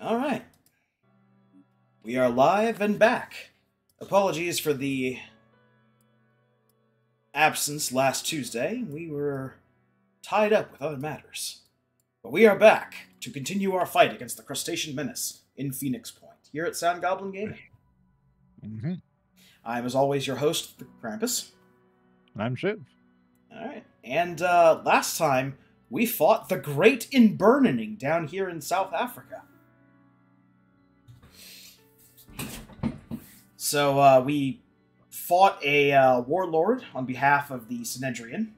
All right. We are live and back. Apologies for the absence last Tuesday. We were tied up with other matters. But we are back to continue our fight against the crustacean menace in Phoenix Point here at Sound Goblin Gaming. Mm-hmm. I am, as always, your host, the Krampus. I'm Shiv. All right. And uh, last time, we fought the Great Inburning down here in South Africa. So uh, we fought a uh, warlord on behalf of the Synedrion.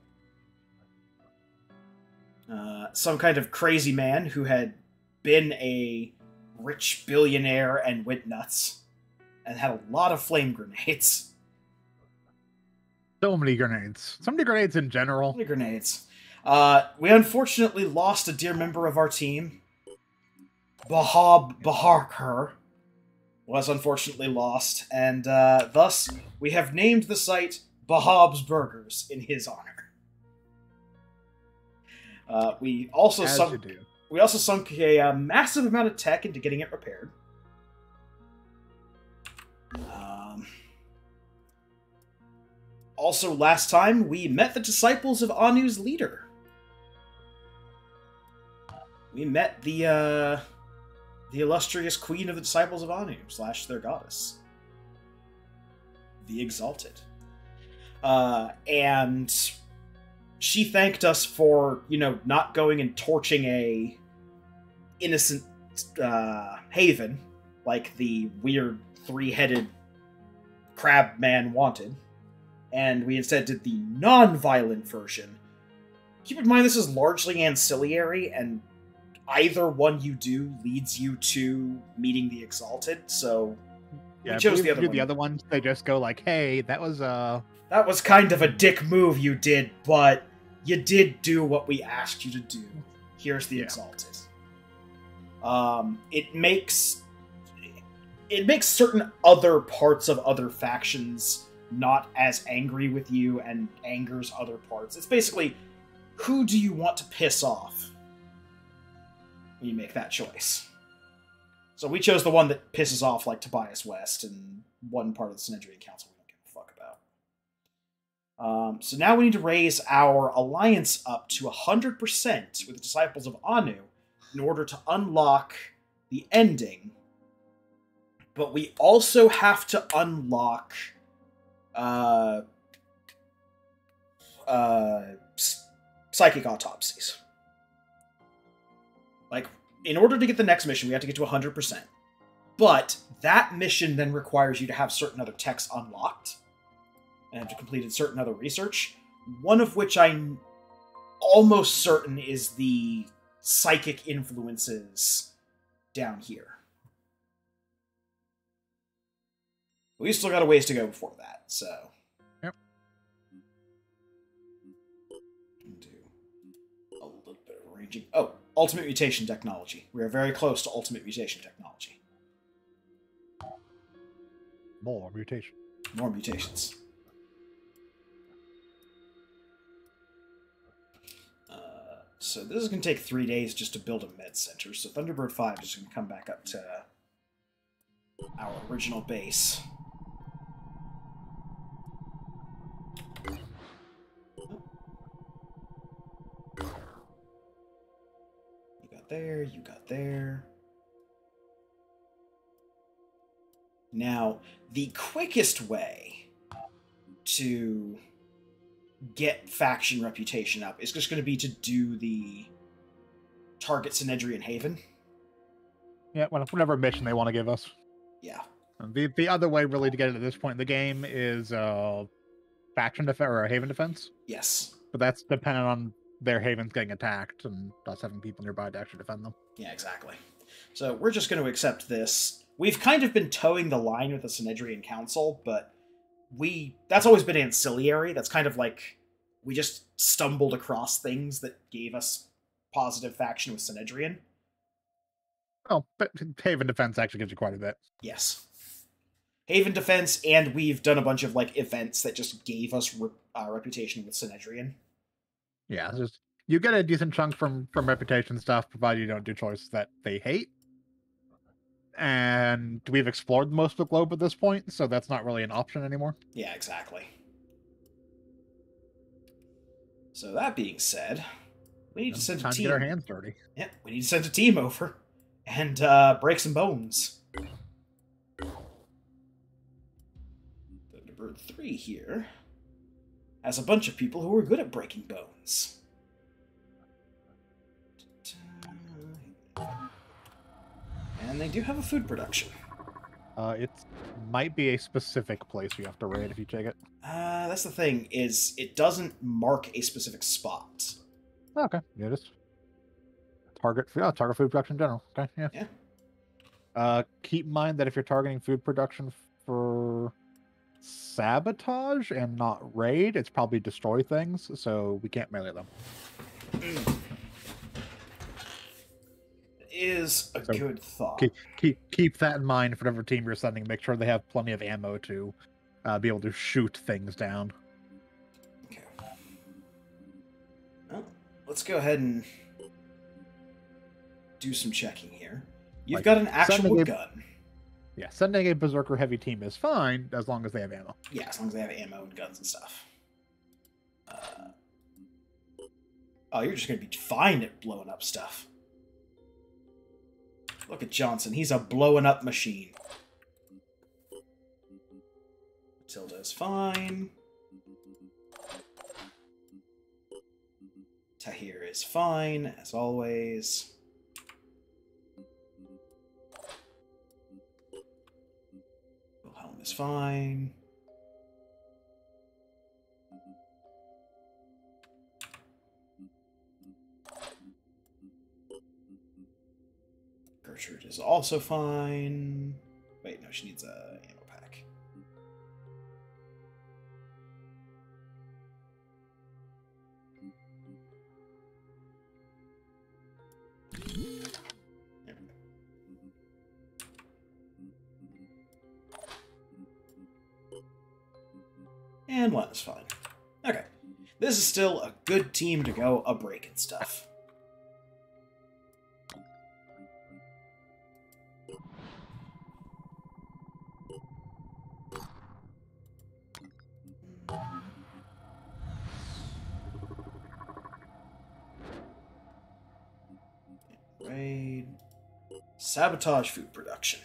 Uh, some kind of crazy man who had been a rich billionaire and went nuts and had a lot of flame grenades. So many grenades. So many grenades in general. Flame grenades. Uh, we unfortunately lost a dear member of our team. Bahab Baharkar was unfortunately lost, and uh, thus we have named the site Bahab's Burgers in his honor. Uh, we also As sunk we also sunk a uh, massive amount of tech into getting it repaired. Um, also, last time we met the disciples of Anu's leader. We met the uh, the illustrious queen of the disciples of Anu slash their goddess, the Exalted, uh, and she thanked us for you know not going and torching a innocent uh, haven like the weird three-headed crab man wanted and we instead did the non-violent version keep in mind this is largely ancillary and either one you do leads you to meeting the exalted so we chose the other one the other ones. They just go like, "Hey, that was uh, that was kind of a dick move you did but you did do what we asked you to do here's the Yeah. exalted um it makes it makes certain other parts of other factions not as angry with you and angers other parts it's basically who do you want to piss off when you make that choice so we chose the one that pisses off like tobias west and one part of the Synedrion council we don't give a fuck about um, so now we need to raise our alliance up to 100% with the Disciples of Anu in order to unlock the ending. But we also have to unlock uh, uh, psychic autopsies. Like, in order to get the next mission, we have to get to 100%. But that mission then requires you to have certain other texts unlocked and have to completed certain other research. One of which I'm almost certain is the psychic influences down here. We still got a ways to go before that, so. Yep. Do a little bit of ranging. Oh, ultimate mutation technology. We are very close to ultimate mutation technology. more mutation." More mutations. Uh, so this is going to take three days just to build a med center. So Thunderbird 5 is going to come back up to our original base. There, you got there. Now, the quickest way to get faction reputation up is just going to be to do the target Synedrion Haven. Yeah, whatever mission they want to give us. Yeah. And The the other way really to get it at this point in the game is uh, faction defense or haven defense, Yes. but that's dependent on their havens getting attacked and us having people nearby to actually defend them. Yeah, exactly. So we're just going to accept this. We've kind of been towing the line with the Synedrion Council, but we that's always been ancillary. That's kind of like we just stumbled across things that gave us positive faction with Synedrion. Oh, but haven defense actually gives you quite a bit. Yes. Haven Defense, and we've done a bunch of like events that just gave us re- uh, reputation with Synedrion. Yeah, it's just you get a decent chunk from from reputation stuff, provided you don't do choices that they hate. And we've explored most of the globe at this point, so that's not really an option anymore. Yeah, exactly. So that being said, we need to send Time a to team. get our hands dirty. Yeah, we need to send a team over and uh, break some bones. Thunderbird 3 here has a bunch of people who are good at breaking bones. And they do have a food production. Uh, it might be a specific place you have to raid if you take it. Uh, that's the thing, is it doesn't mark a specific spot. Okay, yeah, just target. Yeah, target food production in general. Okay, yeah. Yeah. Uh, keep in mind that if you're targeting food production for sabotage and not raid, it's probably destroy things, so we can't melee them. Is a So, good thought. Keep keep keep that in mind for whatever team you're sending. Make sure they have plenty of ammo to uh, be able to shoot things down. Okay. Well, let's go ahead and do some checking here. You've Like, got an actual gun. Yeah, sending a berserker heavy team is fine as long as they have ammo. Yeah, as long as they have ammo and guns and stuff. Uh, oh, you're just gonna be fine at blowing up stuff. Look at Johnson. He's a blowing up machine. Tilda is fine. Tahir is fine, as always. Is fine. Gertrude is also fine. Wait, no, she needs a And one is fine. Okay. This is still a good team to go a break and stuff. Raid. Sabotage food production.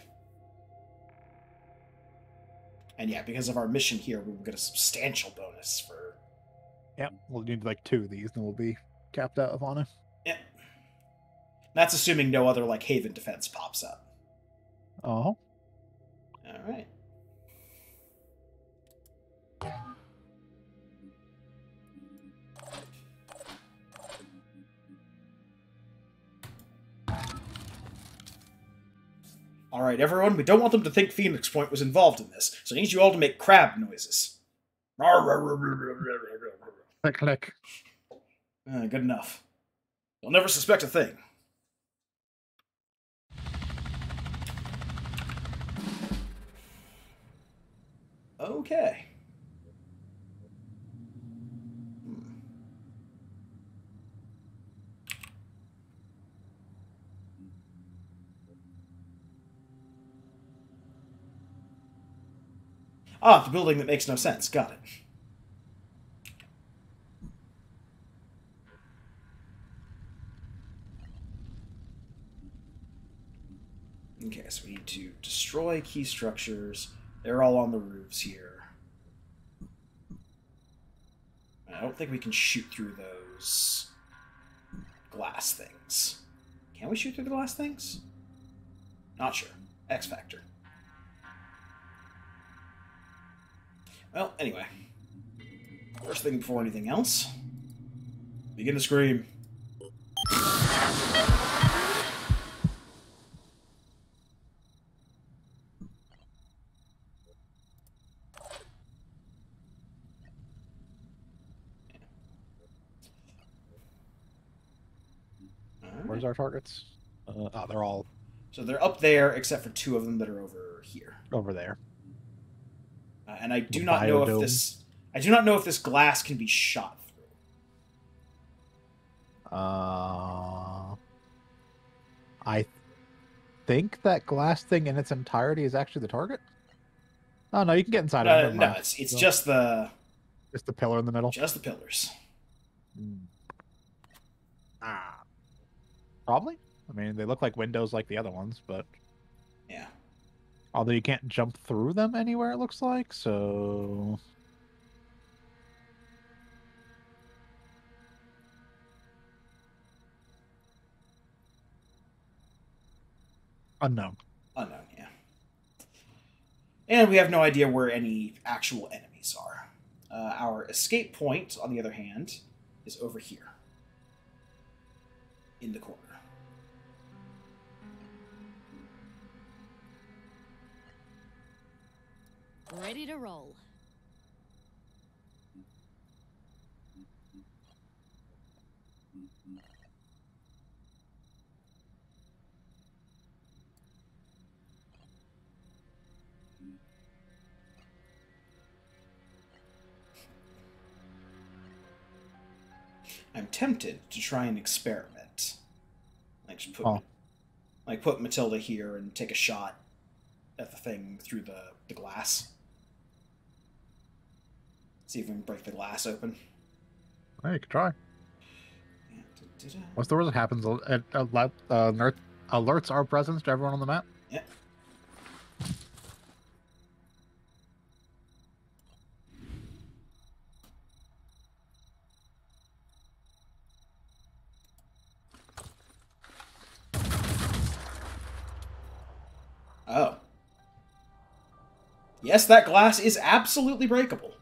And yeah, because of our mission here, we will get a substantial bonus for. Yep, we'll need like two of these, and we'll be capped out of honor. Yep. That's assuming no other like Haven defense pops up. Oh, All right. All right, everyone. We don't want them to think Phoenix Point was involved in this, so I need you all to make crab noises. click click. Uh, good enough. They'll never suspect a thing. Okay. Ah, the building that makes no sense. Got it. Okay, so we need to destroy key structures. They're all on the roofs here. I don't think we can shoot through those glass things. Can we shoot through the glass things? Not sure. X Factor. Well, anyway. First thing before anything else, begin to scream. Where's our targets? Uh, oh, they're all So they're up there, except for two of them that are over here. over there. Uh, and I do The not know if this. I do not know if this glass can be shot through. Uh, I think that glass thing in its entirety is actually the target. Oh no, you can get inside of it. Uh, no, it's it's No. just the Just the pillar in the middle. just the pillars. Mm. Ah, probably. I mean, they look like windows like the other ones, but. Although you can't jump through them anywhere, it looks like. So unknown. Unknown, yeah. And we have no idea where any actual enemies are. Uh, our escape point, on the other hand, is over here. In the corner. Ready to roll. I'm tempted to try an experiment. Like just put Oh. like put Matilda here and take a shot at the thing through the, the glass. See if we can break the glass open. Hey, you can try. Yeah. What's the that happens? It alert, uh, alerts our presence to everyone on the map. Yeah. Oh. Yes, that glass is absolutely breakable.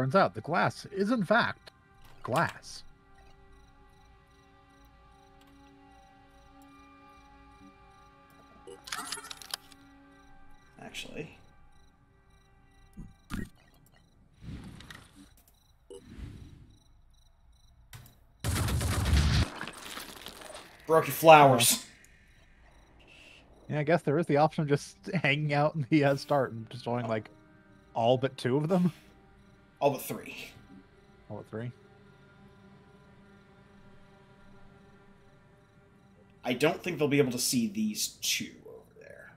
Turns out the glass is in fact glass. Actually. Broke your flowers. Yeah, I guess there is the option of just hanging out in the uh, start and destroying like all but two of them. All but three. All but three. I don't think they'll be able to see these two over there.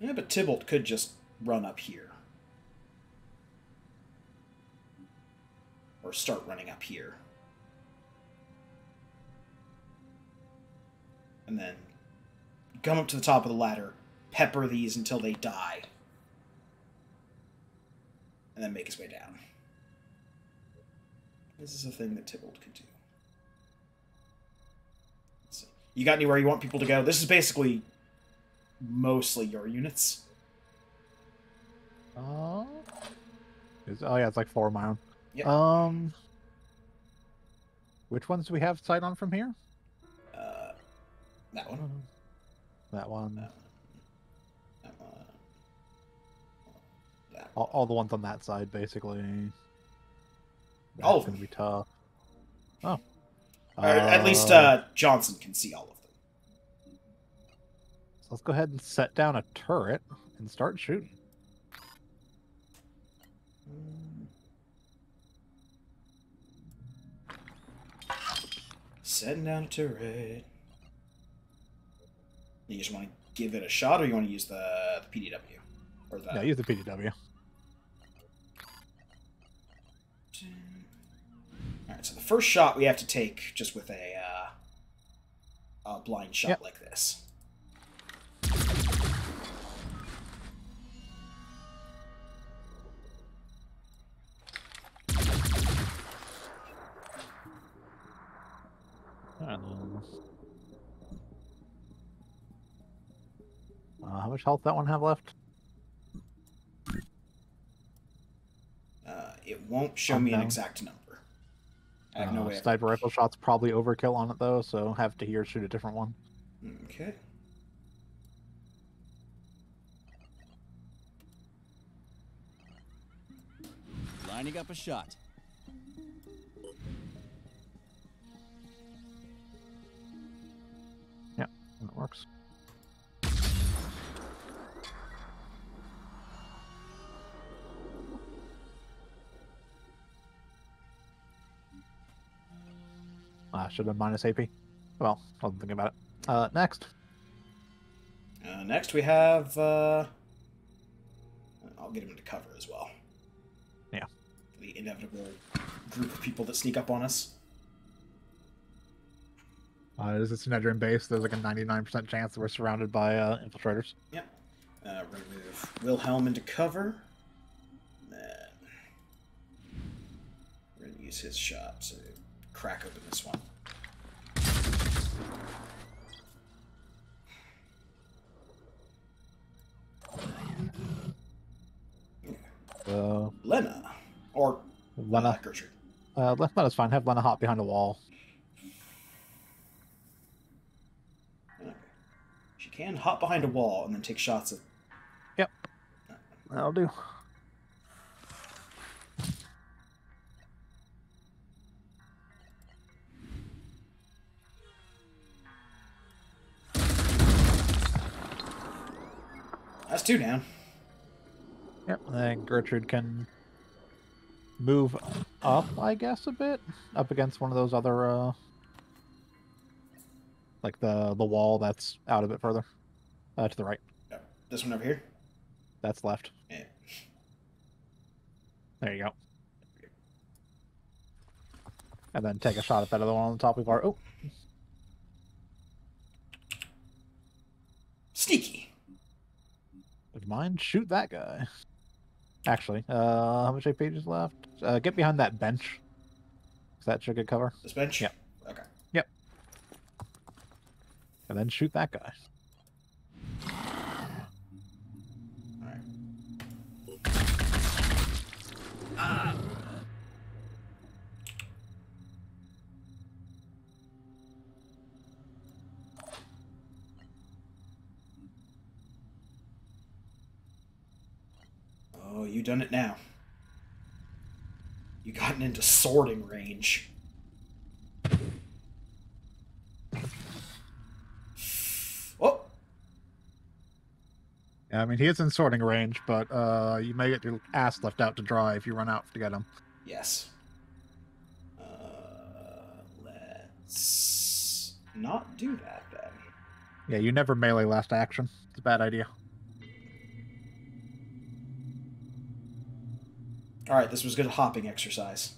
Yeah, but Tybalt could just run up here. Or start running up here. and then come up to the top of the ladder, pepper these until they die, and then make his way down. This is a thing that Tybalt could do. Let's. You got anywhere you want people to go? This is basically mostly your units. Oh. Is, oh yeah, it's like four own. Yeah. Um. Which ones do we have sight on from here? Uh, that one. That one. That one. That one. That All, all the ones on that side, basically. That's All of gonna be tough. Oh. Or at least uh, Johnson can see all of them. So let's go ahead and set down a turret and start shooting. Setting down a turret. You just want to give it a shot, or you want to use the, the PDW? Or the, Yeah, use the PDW. Alright, so the first shot we have to take just with a, uh, a blind shot Yep. like this. how much health that one have left? Uh, it won't show me an exact number. I have uh, no way. Sniper rifle shot's probably overkill on it though, so have to here shoot a different one. Okay. Lining up a shot. Ah, should have been minus AP. Well, I wasn't thinking about it. Uh, next. Uh, next, we have. Uh, I'll get him into cover as well. Yeah. The inevitable group of people that sneak up on us. Uh, as it's Nedrin base, there's like a 99% chance that we're surrounded by uh, infiltrators. Yep. Uh, we're gonna move Wilhelm into cover. Then we're gonna use his shot to crack open this one. Uh, Lena, or uh, Lena, Gertrude. uh, left Lena's fine. Have Lena hop behind a wall. Okay. She can hop behind a wall and then take shots at. Yep. That'll do. That's two down. Yep. And then Gertrude can move up, I guess, a bit up against one of those other, uh, like the the wall that's out a bit further, uh, to the right. This one over here. That's left. Yeah. There you go. And then take a shot at that other one on the top of our. Oh, Sneaky. would you mind? Shoot that guy. Actually, uh, how much AP is left? Uh, get behind that bench. 'cause that should get cover. This bench. Yep. Okay. Yep. And then shoot that guy. All right. Oh, you done it now. You gotten into sorting range. Oh, Yeah, I mean, he is in sorting range, but uh, you may get your ass left out to dry if you run out to get him. yes. Uh, let's not do that then. Yeah, you never melee last action. It's a bad idea. All right, this was a good hopping exercise.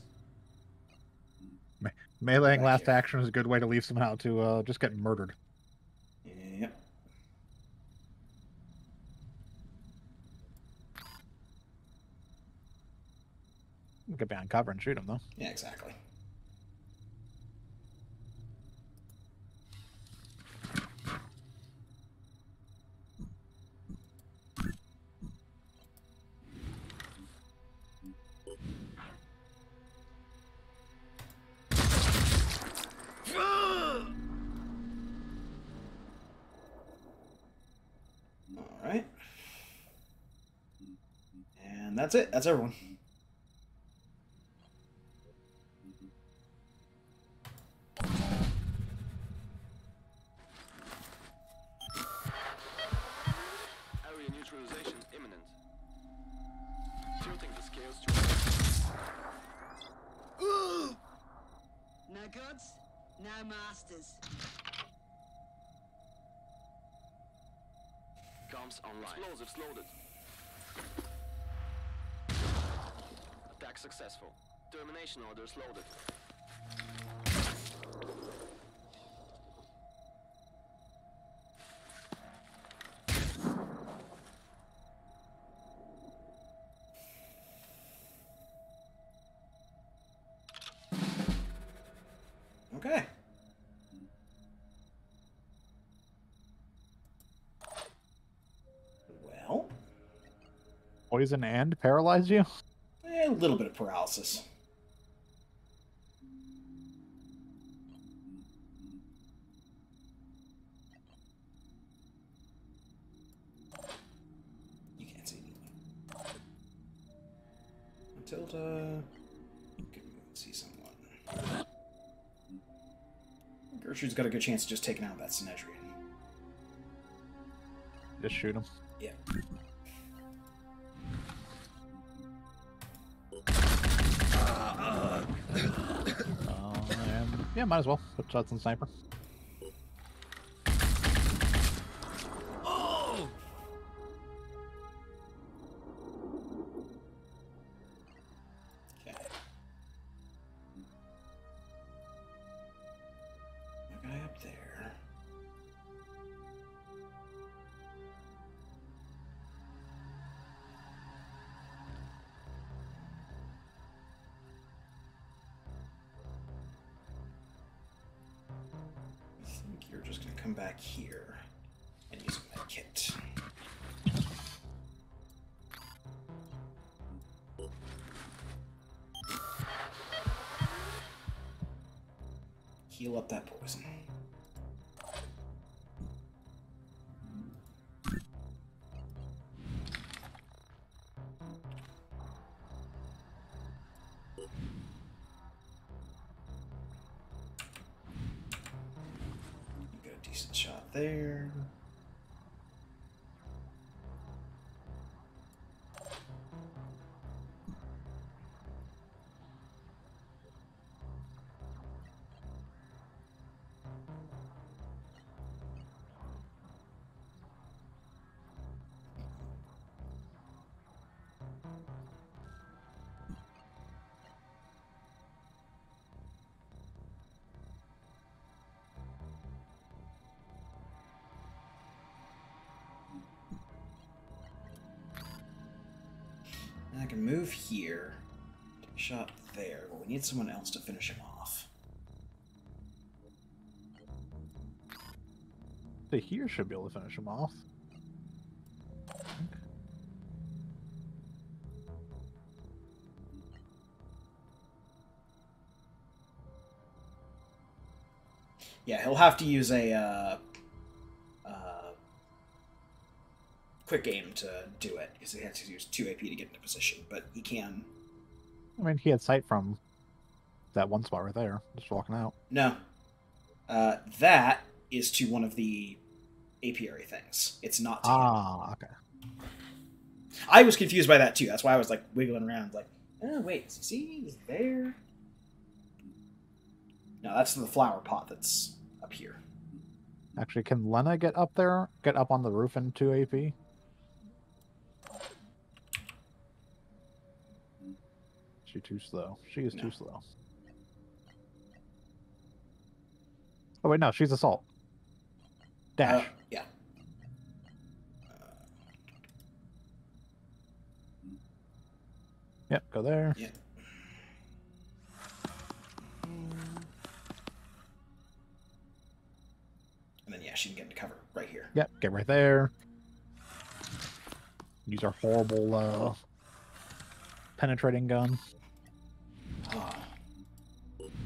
Meleeing Thank last you. action is a good way to leave someone out to uh, just get murdered. Yep. Get behind cover and shoot him, though. Yeah, exactly. That's it. That's everyone. Area neutralization imminent. Tilting the scales No gods, no masters. comms online. Explosives loaded. Attack successful. Termination orders loaded. Okay. Well, Poison and paralyze you? A little bit of paralysis. You can't see anything. Matilda. You can see someone. Gertrude's got a good chance of just taking out that Synedrion. Just shoot him. Yeah. Yeah, might as well put shots on sniper. Can move here. Take a shot there, but we need someone else to finish him off. Tahir should be able to finish him off. Yeah, he'll have to use a uh, uh, quick aim to do it because he has to use two AP to get into position. But he can. I mean, he had sight from that one spot right there, just walking out. No, uh, that is to one of the apiary things. It's not. To him. Ah, okay. I was confused by that too. That's why I was like wiggling around, like, oh wait, see, he's there. No, that's the flower pot that's up here. Actually, can Lena get up there? Get up on the roof in 2 AP? She too slow. She is No. too slow. Oh wait, no, she's assault. Dash. Uh, yeah. yep, go there. Yeah. And then yeah, she can get into cover right here. Yep, get right there. Use our horrible uh, penetrating gun.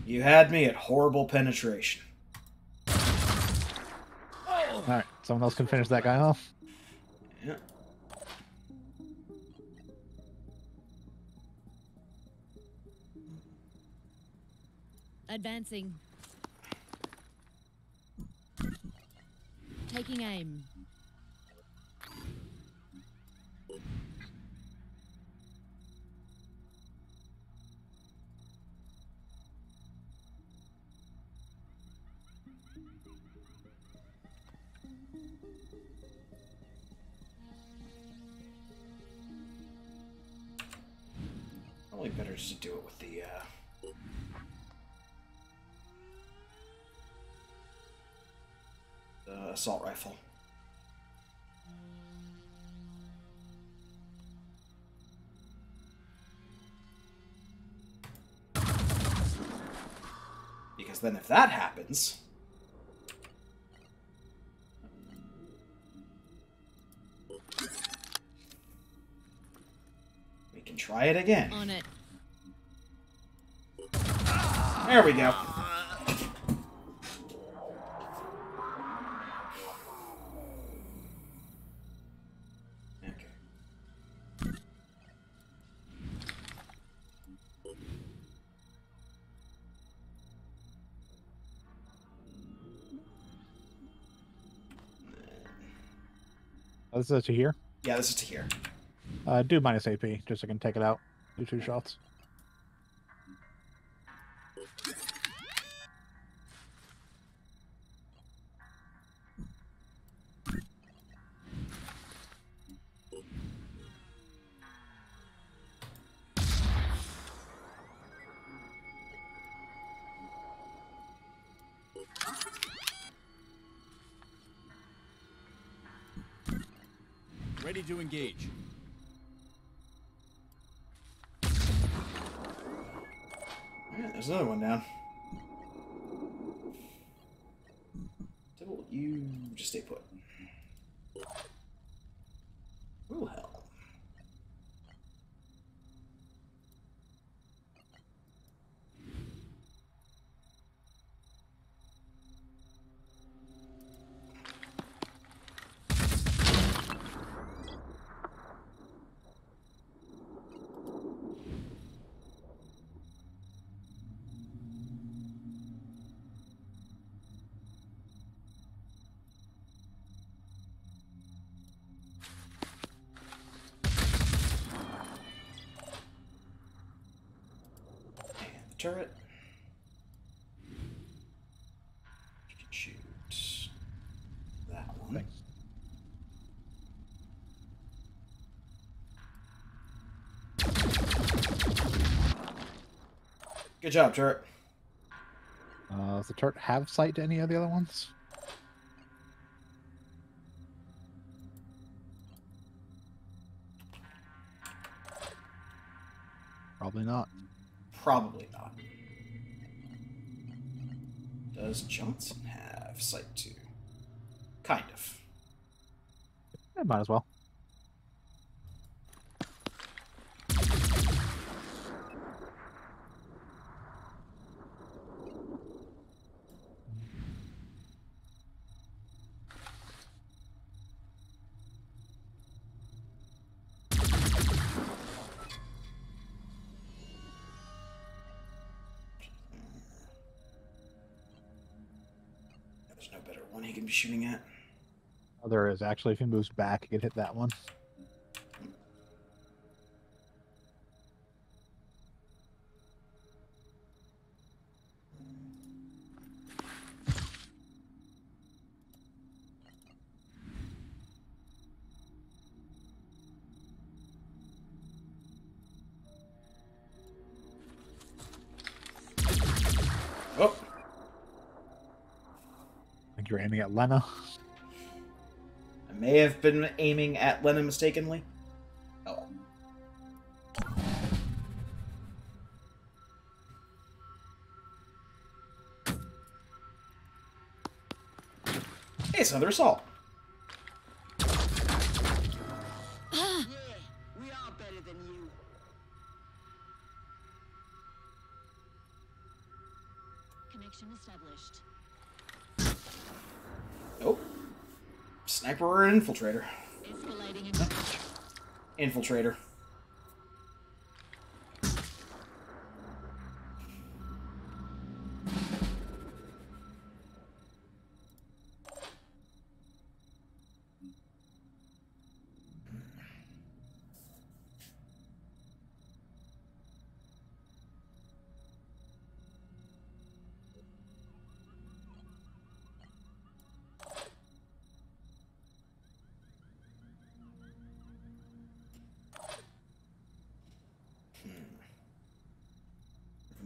You had me at horrible penetration. All right, someone else can finish that guy off. Yeah. Advancing. Taking aim. To do it with the uh the assault rifle. Because then if that happens, we can try it again. On it. There we go. Oh, this is to here? Yeah, this is to here. Uh, do minus AP, just so I can take it out. Do two shots. Ready to engage. There's another one down. Tibble, you just stay put. Wilhelm. And the turret. You can shoot that one. Thanks. Good job, turret. Uh, does the turret have sight to any of the other ones? Probably not. Probably Does Johnson have sight to? Kind of. Eh, might as well. Shooting at. Oh, there is actually. If he moves back, he could hit that one. Oh, I think you're aiming Lena. I may have been aiming at Lennon mistakenly. Oh. Hey, it's another assault. Infiltrator? Infiltrator.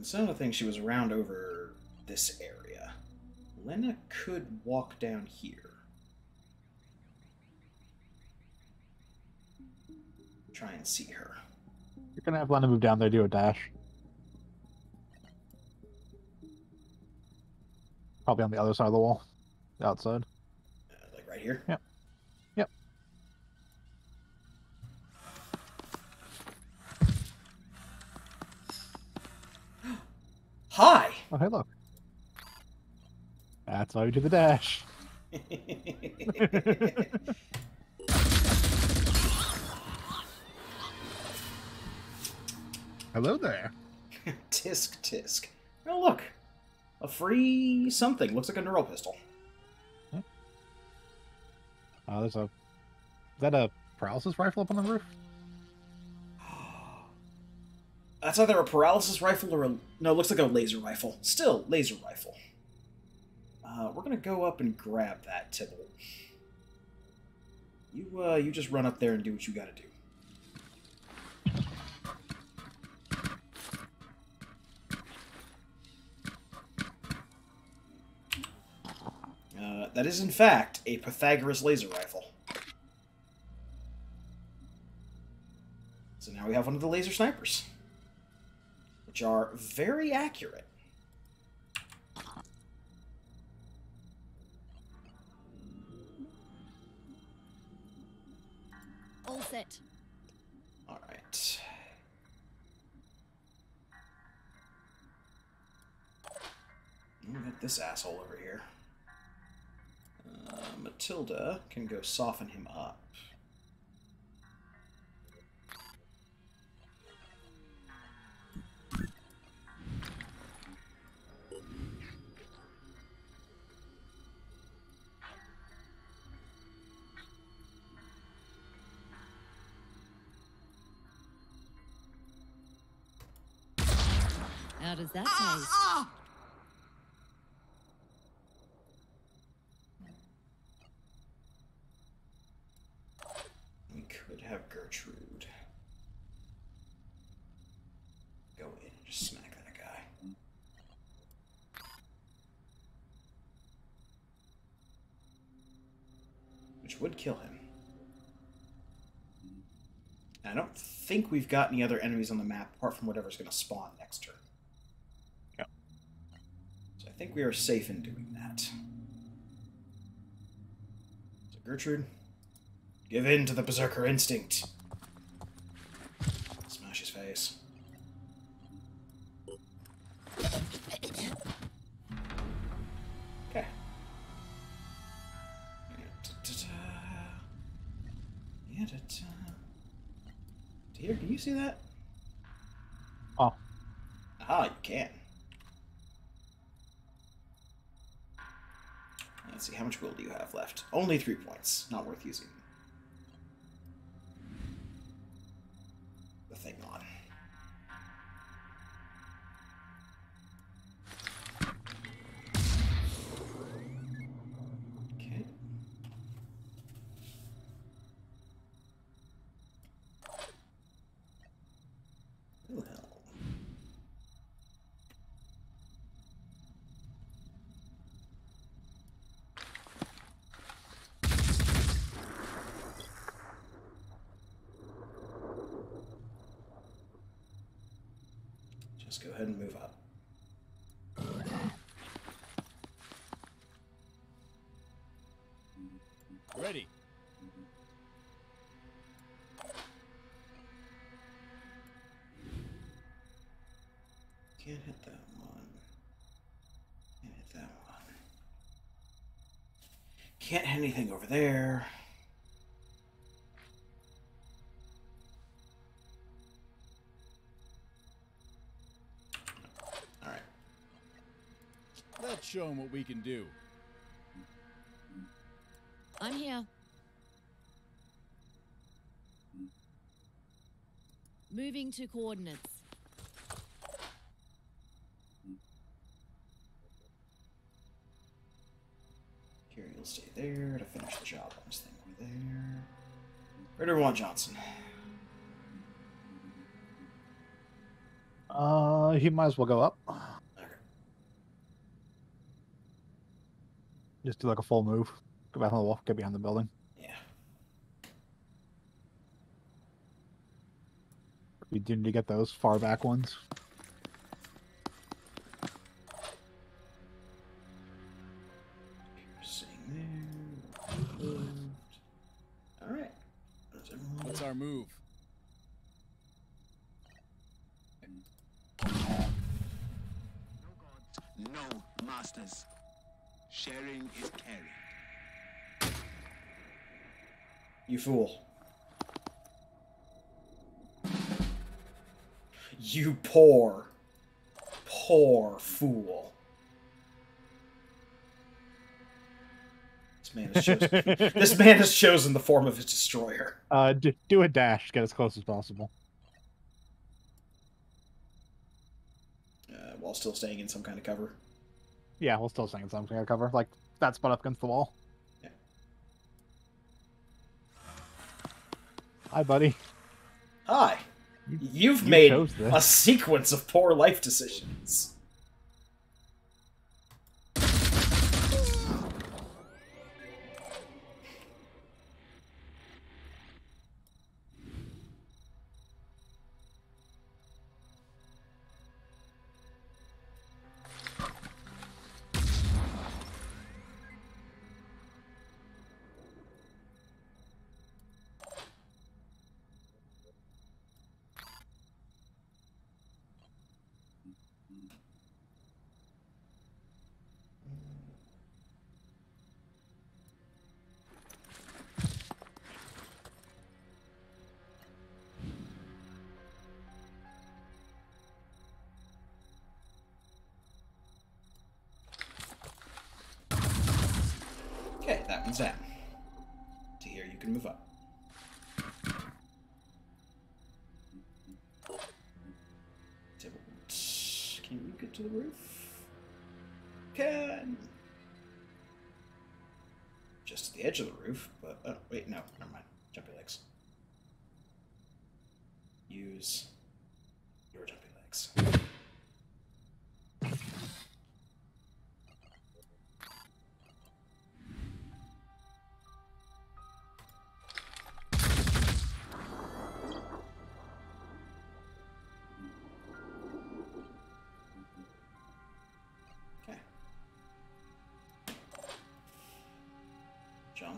From the sound of things, she was around over this area. Lena could walk down here. Try and see her. You're gonna have Lena move down there, do a dash. Probably on the other side of the wall, outside. Uh, like right here? Yep. Hi! Oh, hey, look. That's why we do the dash. Hello there. tisk tisk. Oh, look! A free something. Looks like a neural pistol. Oh, there's a Is that a paralysis rifle up on the roof? That's either a paralysis rifle or a no. It looks like a laser rifle. Still laser rifle. Uh, we're gonna go up and grab that Tibble. You uh, you just run up there and do what you gotta do. Uh, that is in fact a Pythagoras laser rifle. So now we have one of the laser snipers which are very accurate. All set. All right. We got this asshole over here. Uh, Matilda can go soften him up. Does that ah, ah, taste? Ah! We could have Gertrude go in and just smack that guy. Which would kill him. I don't think we've got any other enemies on the map apart from whatever's going to spawn next turn. Think we are safe in doing that. So Gertrude, Give in to the berserker instinct. Smash his face. Left? Only three points. Not worth using Can't hit anything over there. Alright. Let's show them what we can do. I'm here. Moving to coordinates. Here you'll stay there to finish the job this thing over there. Do we Johnson? uh, he might as well go up. Okay. Just do like a full move. Go back on the wall, get behind the building. Yeah. We do need to get those far back ones. Move? No gods, no masters. Sharing is caring. You fool. You poor, poor fool. This man has chosen. this man has chosen the form of his destroyer. Uh, do, do a dash. Get as close as possible. Uh, while still staying in some kind of cover. Yeah, we'll still some kind of cover. Like that spot up against the wall. Yeah. Hi, buddy. Hi. You- You've you made a sequence of poor life decisions. Edge of the roof, but oh wait, no, never mind. Jumpy legs. Use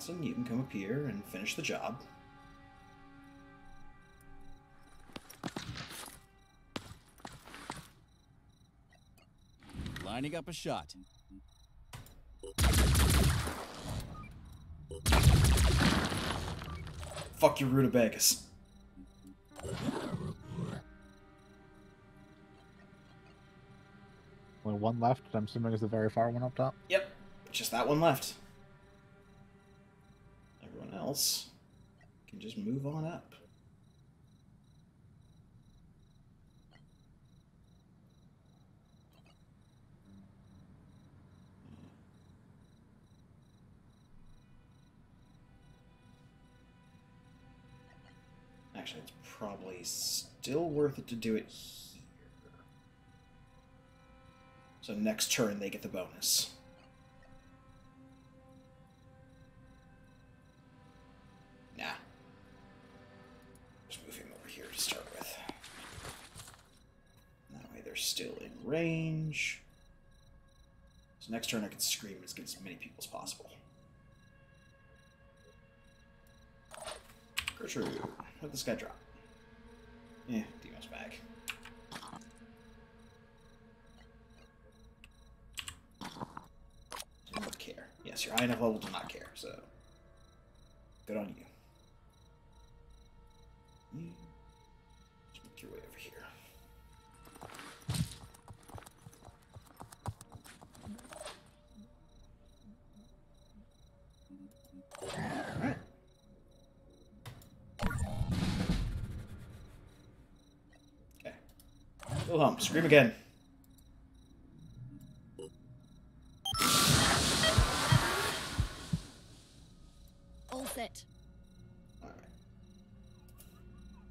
Johnson, you can come up here and finish the job. Lining up a shot. Fuck your rutabagas. Only one left. which I'm assuming is the very far one up top. Yep, just that one left. Else can just move on up. Actually, it's probably still worth it to do it here. So next turn they get the bonus. Nah. Just move him over here to start with. That way they're still in range. So next turn I can scream as get as many people as possible. Gertrude, let this guy drop. Yeah, Demo's back. Do not care. Yes, you're high enough level to not care, so good on. You Wilhelm, scream again. All set. Alright.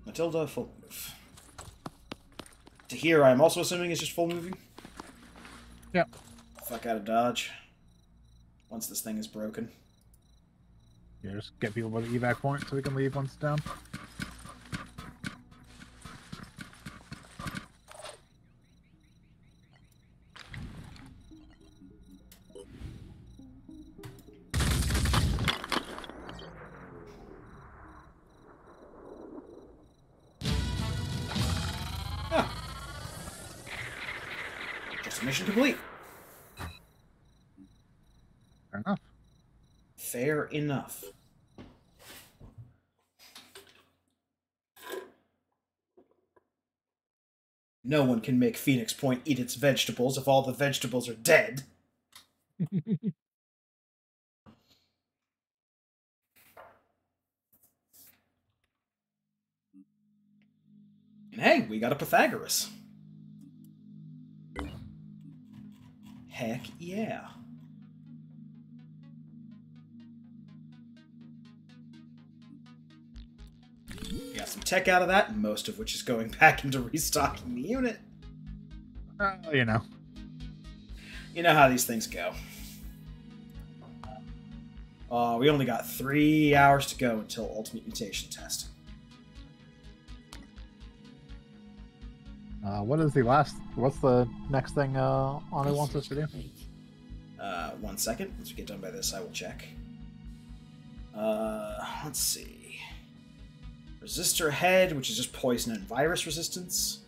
Matilda, full move. To here, I'm also assuming it's just full moving. Yeah. Fuck out of dodge. Once this thing is broken. Yeah, just get people by the evac point so we can leave once it's down. enough. No one can make Phoenix Point eat its vegetables if all the vegetables are dead. hey, we got a Pythagoras. Heck yeah. We got some tech out of that, most of which is going back into restocking the unit. Uh, you know. You know how these things go. Uh, we only got three hours to go until ultimate mutation test. Uh, what is the last? What's the next thing uh, Anu wants us to do? Uh, one second. Once we get done by this, I will check. Uh, let's see. Resistor head, which is just poison and virus resistance.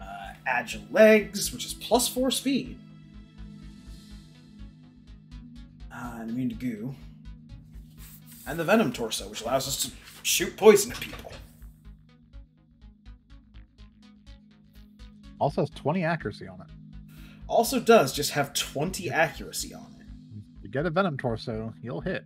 Uh, agile legs, which is plus four speed. Uh, and immune to goo. And the venom torso, which allows us to shoot poison at people. Also has 20 accuracy on it. Also does just have 20 accuracy on it. You get a venom torso, you'll hit.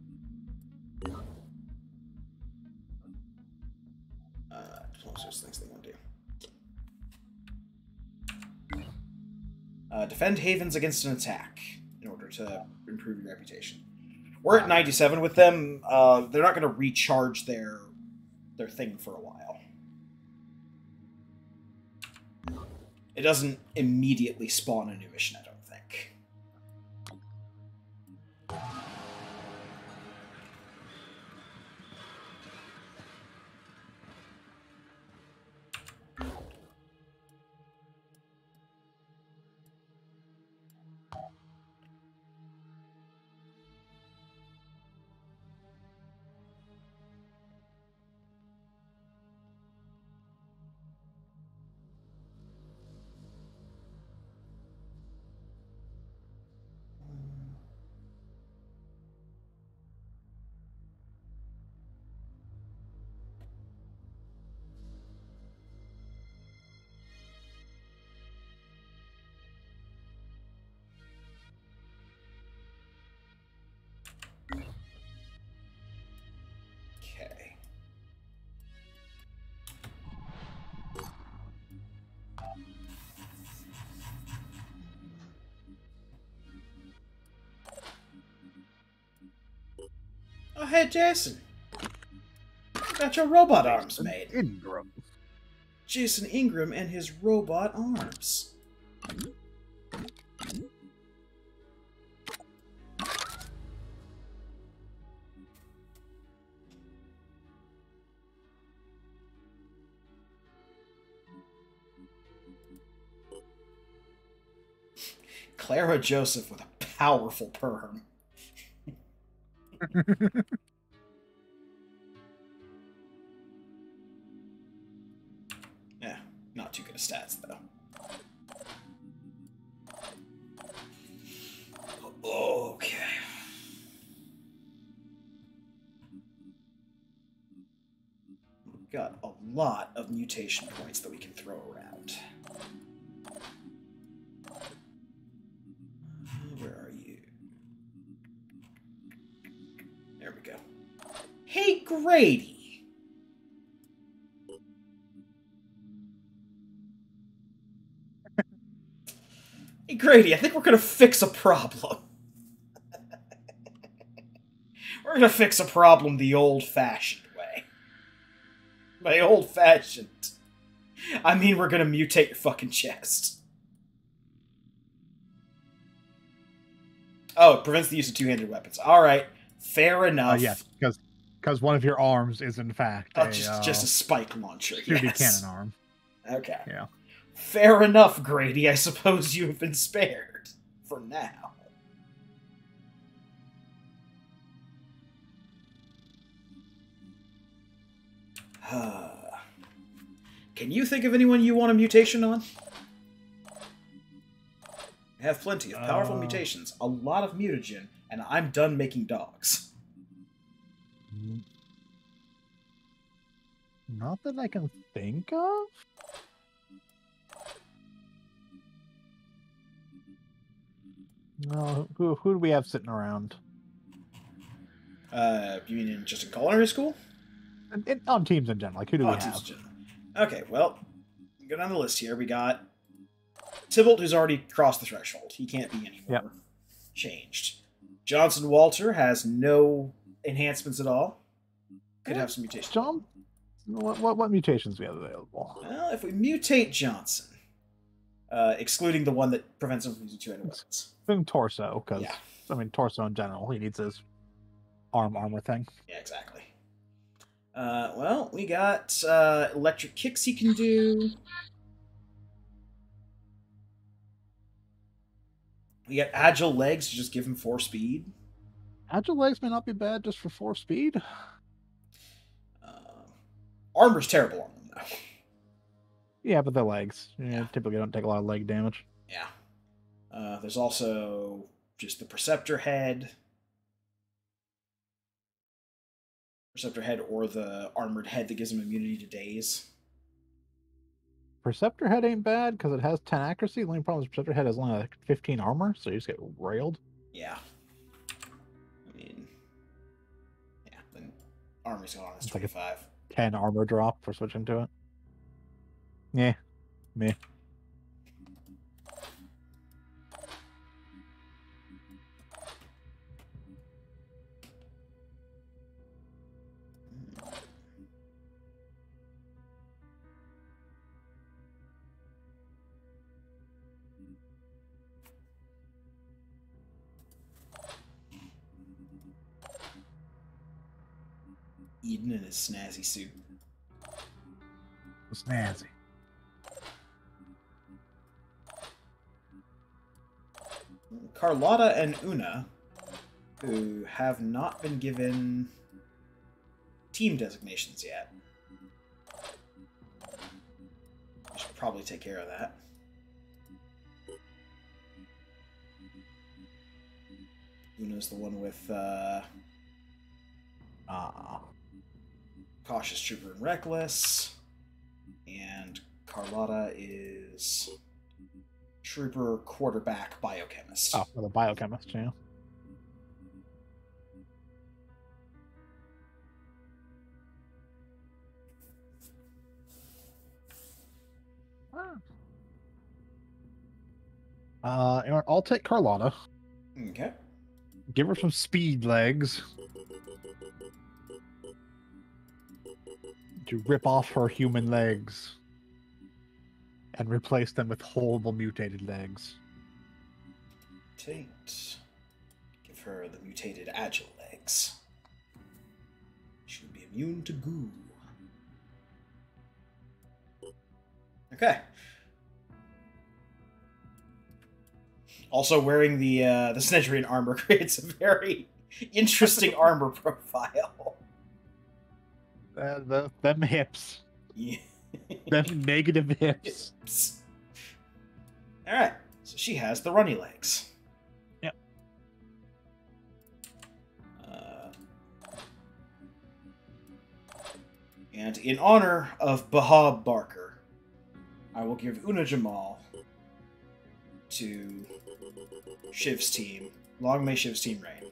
Uh, defend havens against an attack in order to improve your reputation. We're at 97 with them. Uh, they're not going to recharge their their thing for a while. It doesn't immediately spawn a new mission, I hey, Jason. Got your robot arms made. Ingram. Jason Ingram and his robot arms. Clara Joseph with a powerful perm. Yeah, not too good of stats though. Okay. We've got a lot of mutation points that we can throw around. Grady! hey, Grady, I think we're gonna fix a problem. we're gonna fix a problem the old fashioned way. By old fashioned, I mean we're gonna mutate your fucking chest. Oh, it prevents the use of two-handed weapons. All right, fair Uh, enough. yes, because because one of your arms is in fact Oh, a, just uh, just a spike launcher. yes. cannon arm. Okay. Yeah. Fair enough, Grady. I suppose you have been spared for now. Can you think of anyone you want a mutation on? I have plenty of powerful Uh. mutations, a lot of mutagen, and I'm done making dogs. Not that I can think of. No, who who do we have sitting around? Uh, you mean in, just in culinary school? On teams in general, like who do Oh, we teams have? general. Okay, well, go down the list here. We got Tybalt, who's already crossed the threshold. He can't be anymore Yep. changed. Johnson Walter has no enhancements at all. Could have some mutations. John, what, what what mutations do we have available? Well, if we mutate Johnson, uh, excluding the one that prevents him from using two-handed weapons. I torso, because Yeah, I mean torso in general, he needs his arm armor thing. yeah, exactly. Uh, well, we got uh, electric kicks he can do. We got agile legs to just give him four speed. Agile legs may not be bad just for four speed. Uh, armor's terrible on them, though. Yeah, but the legs yeah, Yeah. typically don't take a lot of leg damage. Yeah. Uh, there's also just the Perceptor head. Perceptor head or the armored head that gives him immunity to daze. Perceptor head ain't bad because it has 10 accuracy. The only problem is Perceptor head has only like 15 armor, so you just get railed. Yeah. Armor's gone is It's like a- 25. 10 armor drop for switching to it. Yeah, me. In his snazzy suit. Snazzy. Carlotta and Una, who have not been given team designations yet. We should probably take care of that. Una's the one with uh, Ah. Cautious Trooper and Reckless. And Carlotta is Trooper Quarterback Biochemist. Oh, for the biochemist, yeah. Uh, you know what, I'll take Carlotta. Okay. Give her some speed legs. To rip off her human legs. And replace them with horrible mutated legs. Mutate. Give her the mutated agile legs. She would be immune to goo. Okay. Also, wearing the uh, the Synedrion armor creates a very interesting armor profile. Uh, the, them hips. Yeah. Them negative hips. All right. So she has the runny legs. Yep. Uh, and in honor of Bahab Barker, I will give Una Jamal to Shiv's team. Long may Shiv's team reign.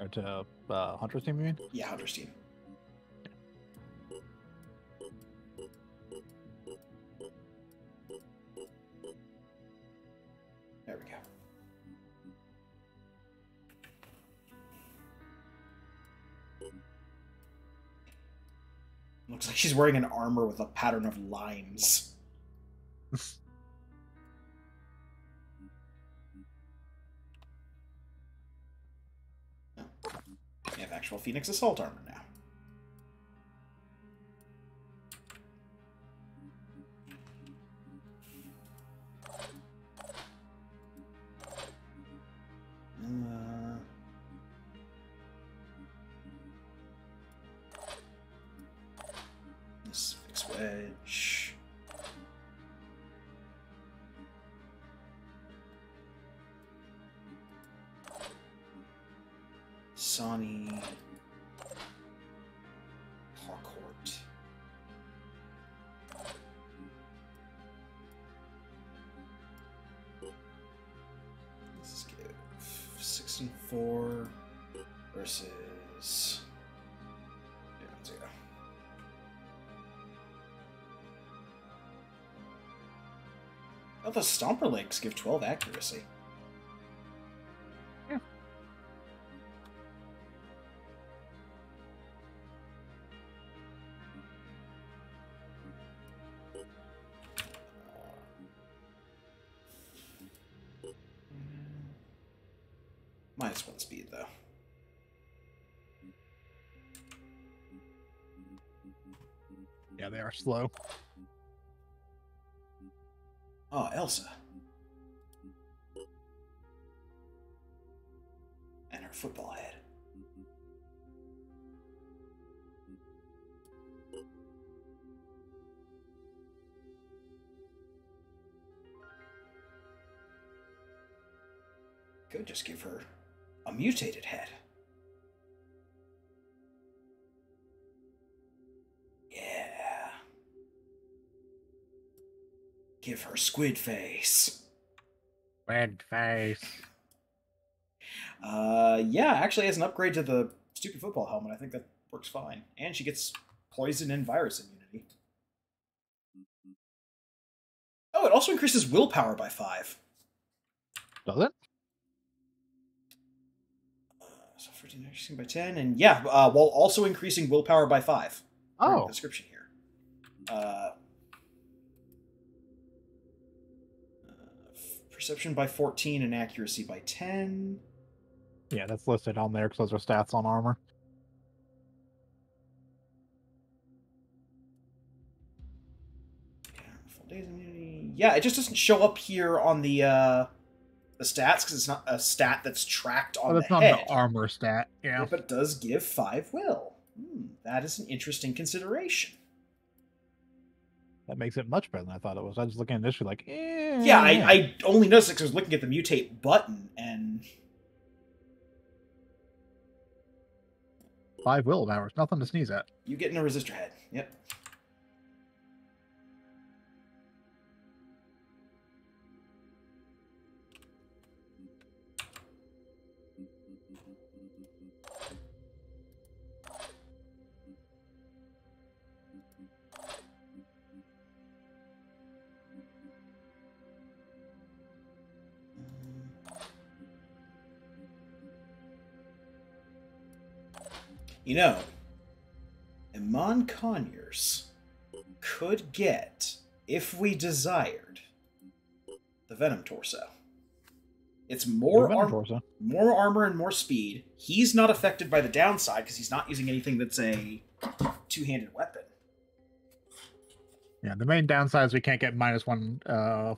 Or to uh, Hunter's team, you mean? Yeah, Hunter's team. There we go. Looks like she's wearing an armor with a pattern of lines. We have actual Phoenix Assault armor now. Uh, this fix wedge. Harcourt. This is good. six and four versus and zero. Oh, the Stomper legs give 12 accuracy. Minus one speed, though. Yeah, they are slow. Oh, Elsa. Give her squid face. Red face. Uh, yeah, actually, as an upgrade to the stupid football helmet, I think that works fine. And she gets poison and virus immunity. Oh, it also increases willpower by five. Does it? Uh, so 14 increasing by 10, and yeah, uh, while also increasing willpower by five. Oh, description here. Uh, perception by 14 and accuracy by 10. yeah, that's listed on there because those are stats on armor. Yeah, full days immunity. Yeah, it just doesn't show up here on the uh the stats because it's not a stat that's tracked on. Oh, that's the not head. an armor stat. Yeah. But it does give five will. Hmm, that is an interesting consideration. That makes it much better than I thought it was. I was looking at this, like, eh, Yeah, I, I only noticed it because I was looking at the mutate button, and five will hours, nothing to sneeze at. you get in a resistor head. Yep. You know, Iman Conyers could get, if we desired, the Venom Torso. It's more arm- torso. more armor and more speed. He's not affected by the downside because he's not using anything that's a two-handed weapon. Yeah, the main downside is we can't get minus one uh,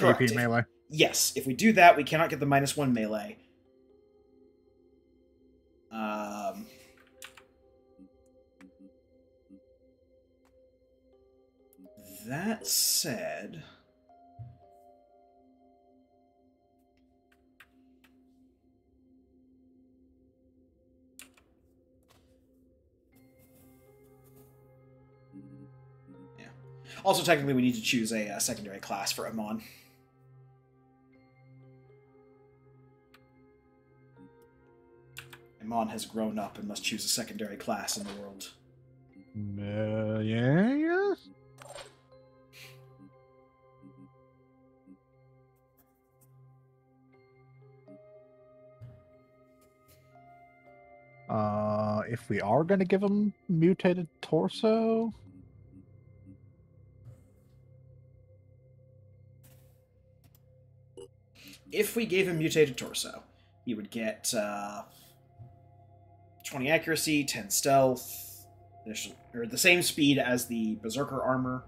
AP If- melee. Yes, if we do that, we cannot get the minus one melee. Um, that said, yeah. Also, technically, we need to choose a, uh secondary class for Amon. Amon has grown up and must choose a secondary class in the world. Uh, yeah, yes. Uh, if we are gonna give him mutated torso, If we gave him mutated torso, he would get uh, 20 accuracy, 10 stealth, additional- or the same speed as the berserker armor.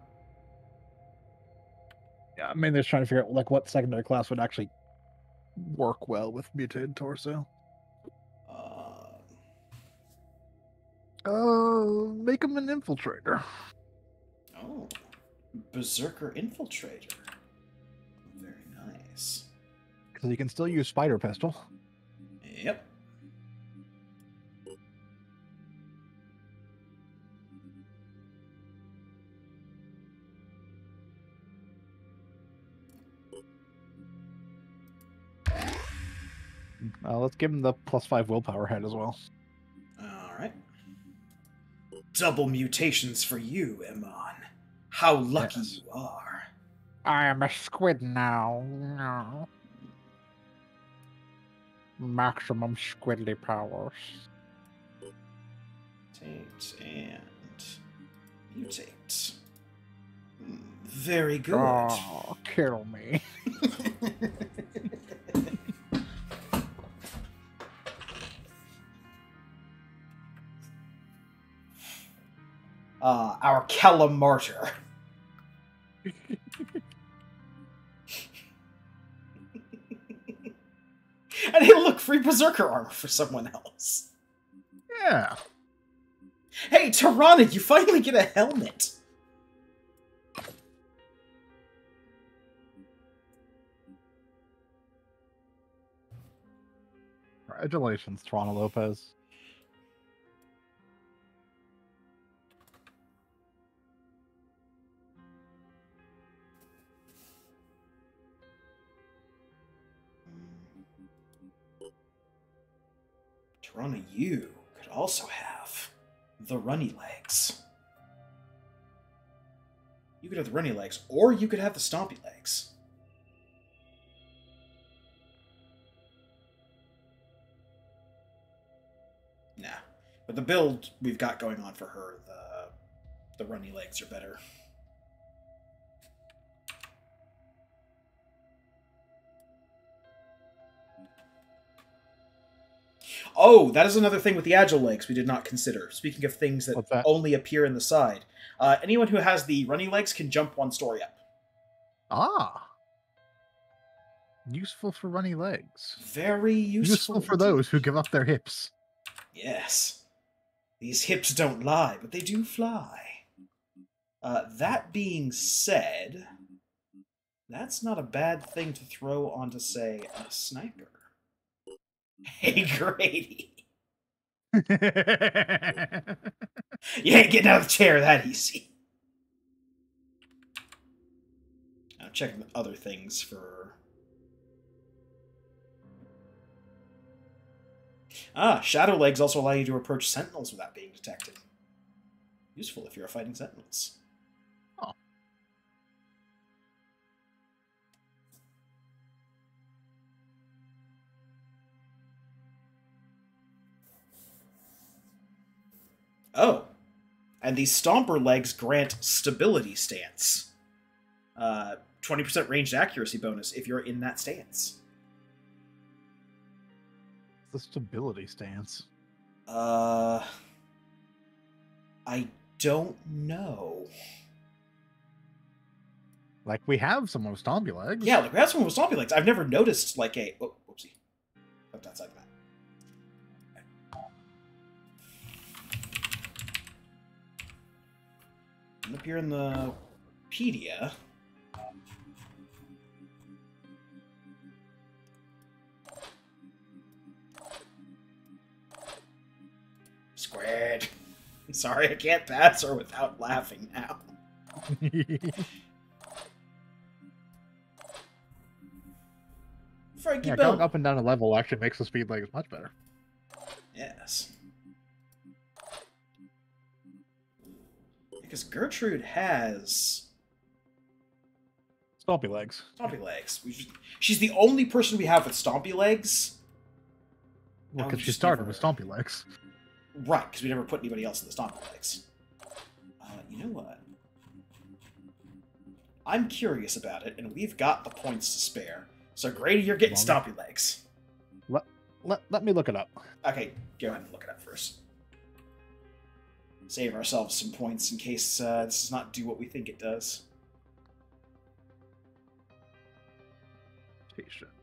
yeah, I mean, they're trying to figure out like what secondary class would actually work well with mutated torso. Uh, make him an infiltrator. oh, berserker infiltrator. Very nice. Because he can still use spider pistol. Yep. Uh, let's give him the plus five willpower head as well. Double mutations for you, Iman. How lucky Yes. you are. I am a squid now. No. Maximum squidly powers. Mutate and mutate. Very good. Oh, kill me. uh, our Callum Martyr. and hey, look, free Berserker armor for someone else. Yeah. Hey, Tirana, you finally get a helmet. Congratulations, Toronto Lopez. The runny legs. You could have the runny legs, or you could have the stompy legs. Nah. But the build we've got going on for her, the the runny legs are better. Oh, that is another thing with the agile legs we did not consider. Speaking of things that, that? only appear in the side, uh, anyone who has the runny legs can jump one story up. Ah. Useful for runny legs. Very useful. Useful for those who give up their hips. Yes. These hips don't lie, but they do fly. Uh, that being said, that's not a bad thing to throw onto, say, a sniper. Hey, Grady. You ain't getting out of the chair that easy. I'm checking other things for. Ah, shadow legs also allow you to approach sentinels without being detected. Useful if you're fighting sentinels. Oh, and these stomper legs grant stability stance. Uh, 20% ranged accuracy bonus if you're in that stance. The stability stance. Uh, I don't know. Like we have someone with stompy legs. Yeah, like we have someone with zombie legs. I've never noticed like a. Oh, whoopsie. Left outside the And up here in the pedia. Squared. Sorry, I can't pass her without laughing now. Frankie yeah, Bill. going up and down a level actually makes the speed legs much better. Yes. Because Gertrude has Stompy legs. stompy legs. We just, she's the only person we have with stompy legs. Well, because she started give with stompy legs. Right, because we never put anybody else in the stompy legs. Uh, you know what? I'm curious about it, and we've got the points to spare. So Grady, you're getting Longer. stompy legs. Let, let me look it up. Okay, go ahead and look it up first. Save ourselves some points in case uh, this does not do what we think it does. Patience.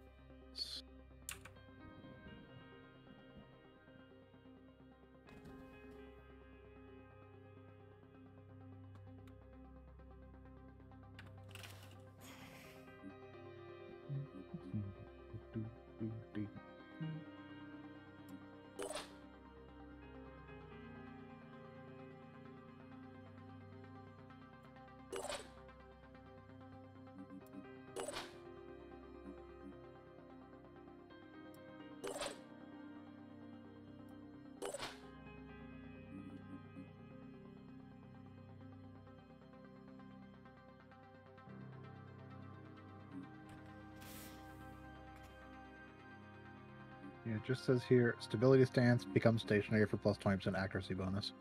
Just says here stability stance becomes stationary for plus 20% accuracy bonus.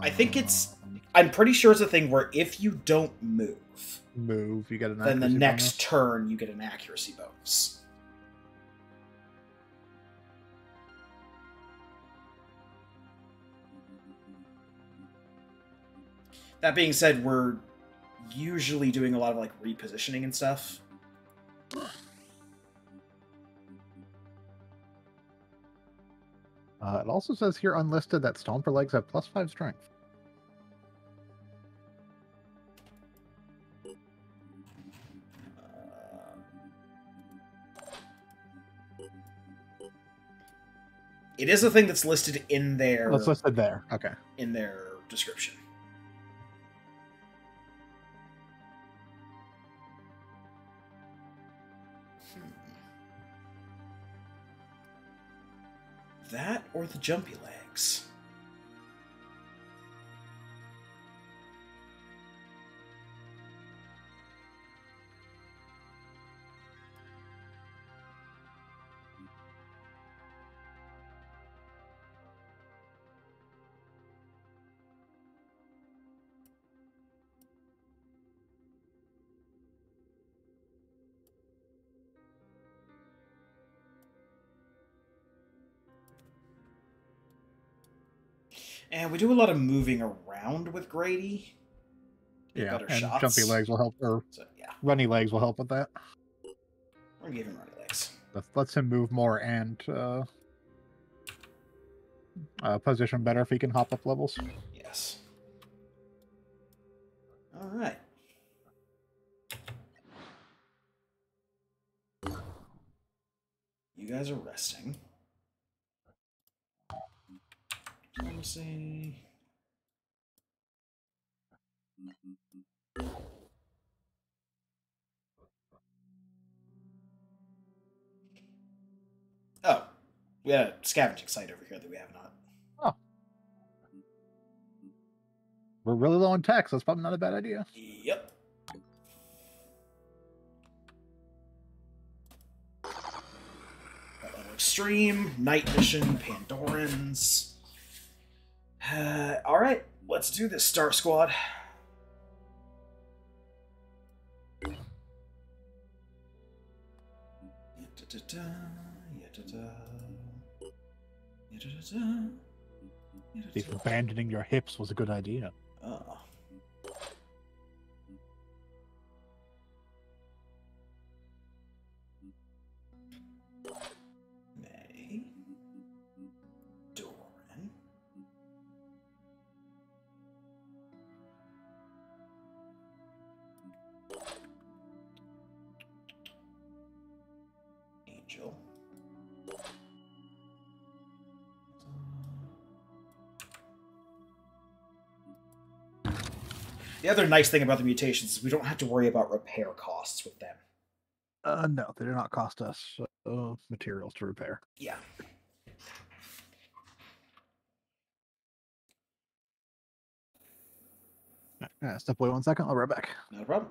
I think it's- Um, I'm pretty sure it's a thing where if you don't move, move. You get an then the next bonus. turn you get an accuracy bonus. That being said, we're usually doing a lot of like repositioning and stuff. Uh, it also says here unlisted that Stomper legs have plus five strength. It is a thing that's listed in their That's listed there. Okay. in their description. Or the jumpy legs? And we do a lot of moving around with Grady. Yeah, better and shots. jumpy legs will help, or So yeah, runny legs will help with that. we're him runny legs. That lets him move more and uh, uh, position better if he can hop up levels. Yes. All right. You guys are resting. See. Oh, we had a scavenging site over here that we have not. Oh. We're really low on tech, so that's probably not a bad idea. Yep. Level Extreme, Night Mission, Pandorans. Uh, all right, let's do this, Star Squad. If abandoning your hips was a good idea. Oh. The other nice thing about the mutations is we don't have to worry about repair costs with them. Uh, no, they do not cost us uh, materials to repair. Yeah. Step away one second. I'll be right back. No problem.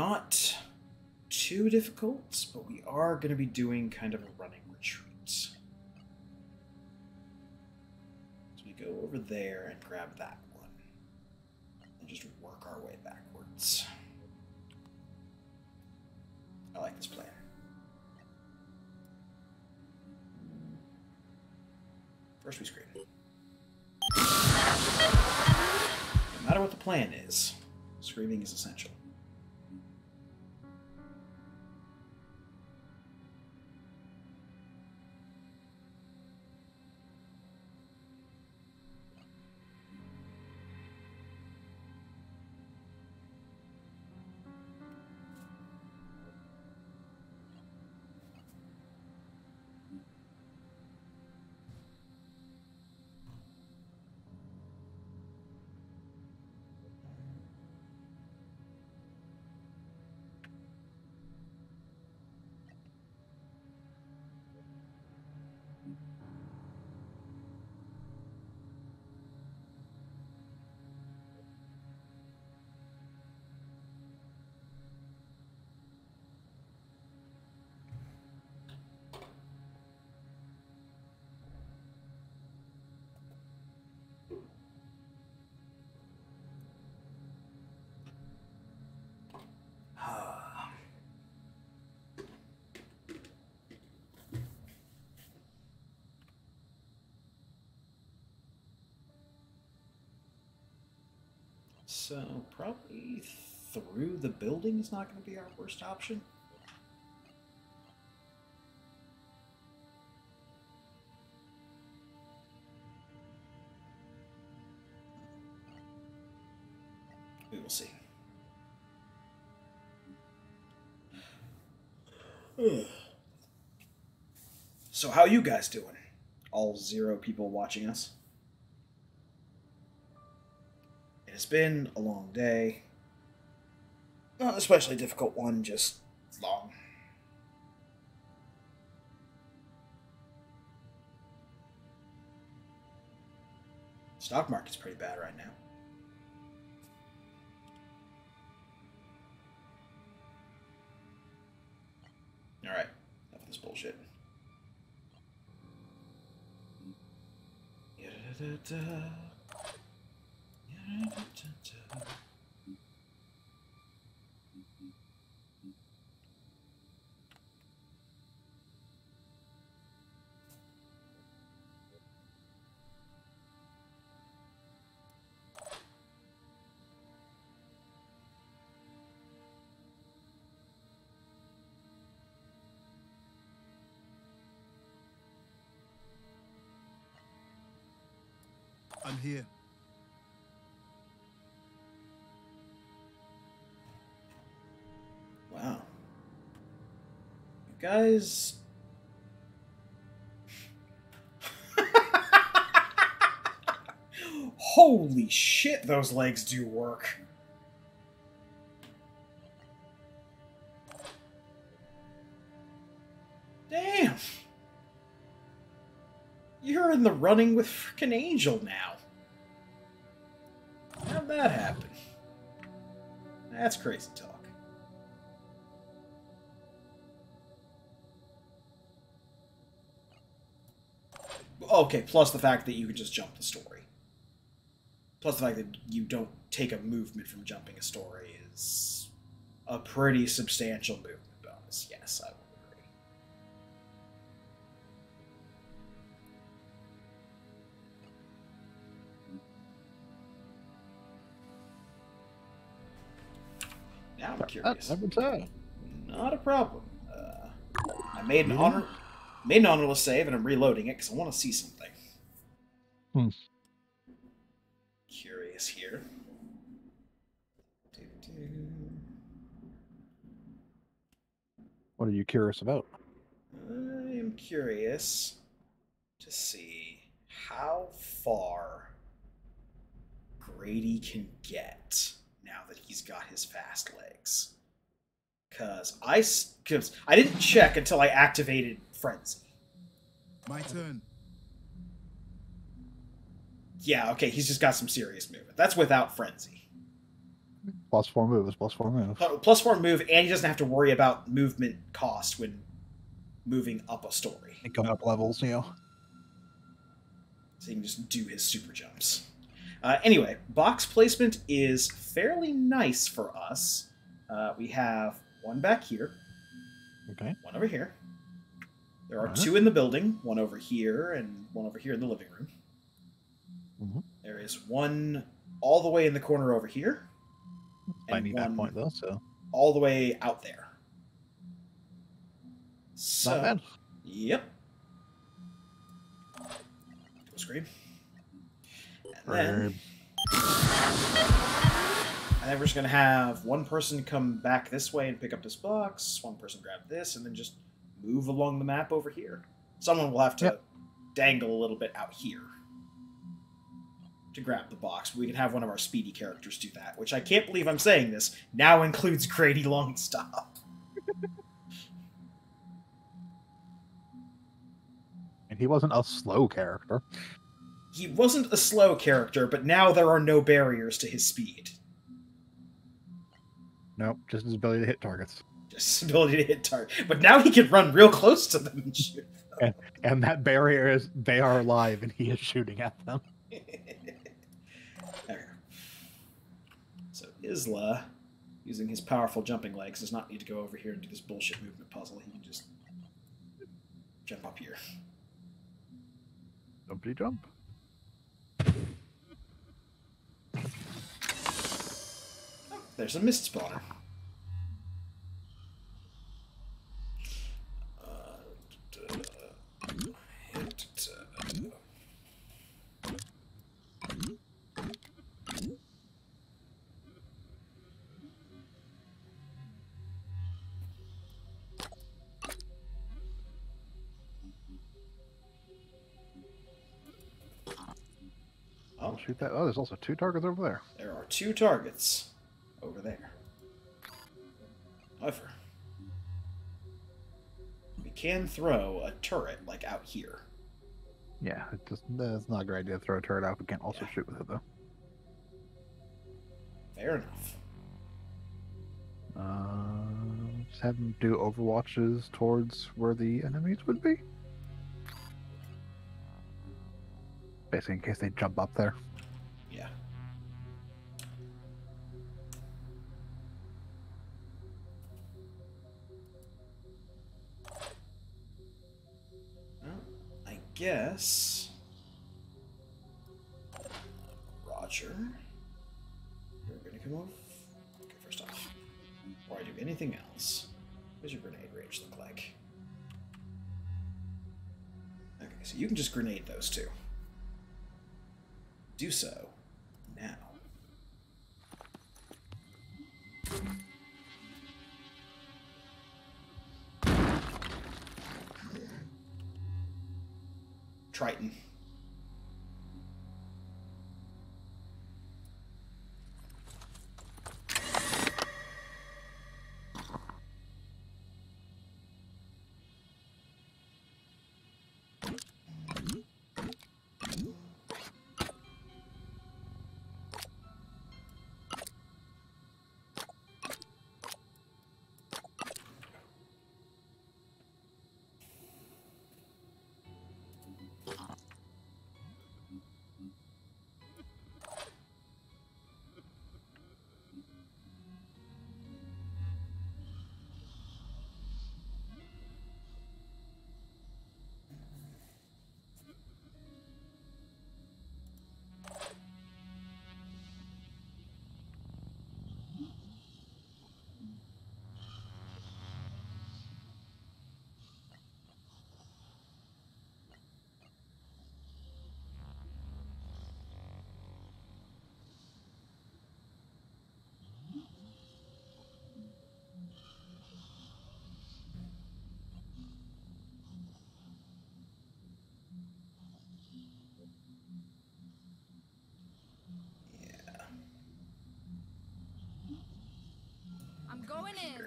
Not too difficult, but we are going to be doing kind of a running retreat. So we go over there and grab that one. And just work our way backwards. I like this plan. First we scream. No matter what the plan is, screaming is essential. So probably through the building is not going to be our worst option. We will see. so how you guys doing? All zero people watching us. Has been a long day. Not especially difficult one, just long. Stock market's pretty bad right now. Alright, enough of this bullshit. Ya-da-da-da-da. I'm guys. Holy shit, those legs do work. Damn. You're in the running with frickin' Angel now. How'd that happen? That's crazy talk. Okay, plus the fact that you can just jump the story. Plus the fact that you don't take a movement from jumping a story is a pretty substantial movement bonus. Yes, I will agree. Now I'm curious. Never tell. Not a problem. Uh, I made an honor, made an honorless save, and I'm reloading it because I want to see something. Hmm. Curious here. What are you curious about? I am curious to see how far Grady can get now that he's got his fast legs. Cause I, s- cause I didn't check until I activated Frenzy. My turn. Yeah, okay, he's just got some serious movement. That's without Frenzy. Plus four moves, plus four moves. Plus Four move, and he doesn't have to worry about movement cost when moving up a story. And going up levels, you know. so he can just do his super jumps. Uh, anyway, box placement is fairly nice for us. Uh, we have one back here, Okay. one over here. There are Uh-huh. two in the building, one over here and one over here in the living room. Mhm. There is one all the way in the corner over here, I need that point though, so all the way out there. So, not bad. Yep. Go scream. And then, and then we're just gonna have one person come back this way and pick up this box, one person grab this, and then just move along the map over here. Someone will have to Yep. dangle a little bit out here to grab the box. We can have one of our speedy characters do that, which I can't believe I'm saying this, now includes Grady Longstop. And he wasn't a slow character. he wasn't a slow character, but now there are no barriers to his speed. Nope, just his ability to hit targets. Just his ability to hit target. But now he can run real close to them and shoot. And that barrier is they are alive and he is shooting at them. there. So Isla, using his powerful jumping legs, does not need to go over here and do this bullshit movement puzzle. He can just jump up here. Jumpity jump. there's a mist spawner. That. Oh, there's also two targets over there. There are two targets over there. However, we can throw a turret like out here. Yeah, it just it's not a great idea to throw a turret out. We can't also Yeah. shoot with it though. Fair enough. Uh, just have them do overwatches towards where the enemies would be. Basically, in case they jump up there. Guess. Roger. You're gonna come off. Okay, first off. Before I do anything else, what does your grenade range look like? Okay, so you can just grenade those two. Do so now. Triton. Going in.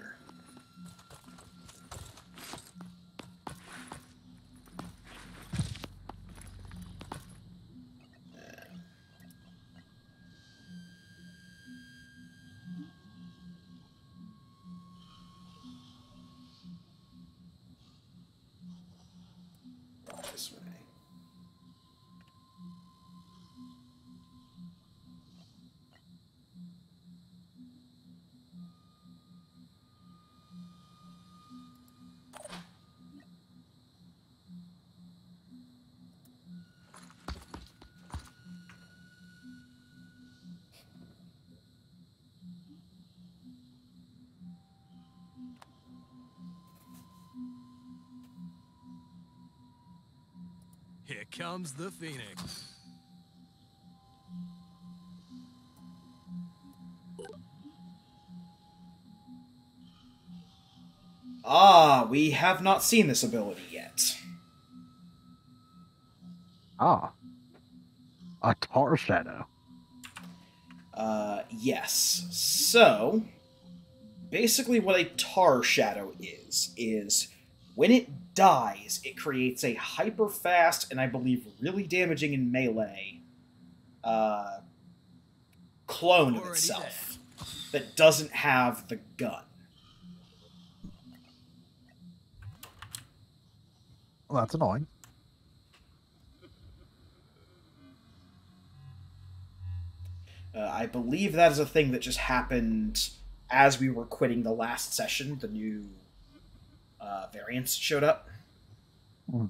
This way. Here comes the Phoenix. Ah, we have not seen this ability yet. Ah, a tar shadow. Uh, yes. So, basically, what a tar shadow is is when it dies, it creates a hyper fast and I believe really damaging in melee uh, clone of Already itself that doesn't have the gun. Well, that's annoying. Uh, I believe that is a thing that just happened as we were quitting the last session. The new uh, variants showed up. Hmm.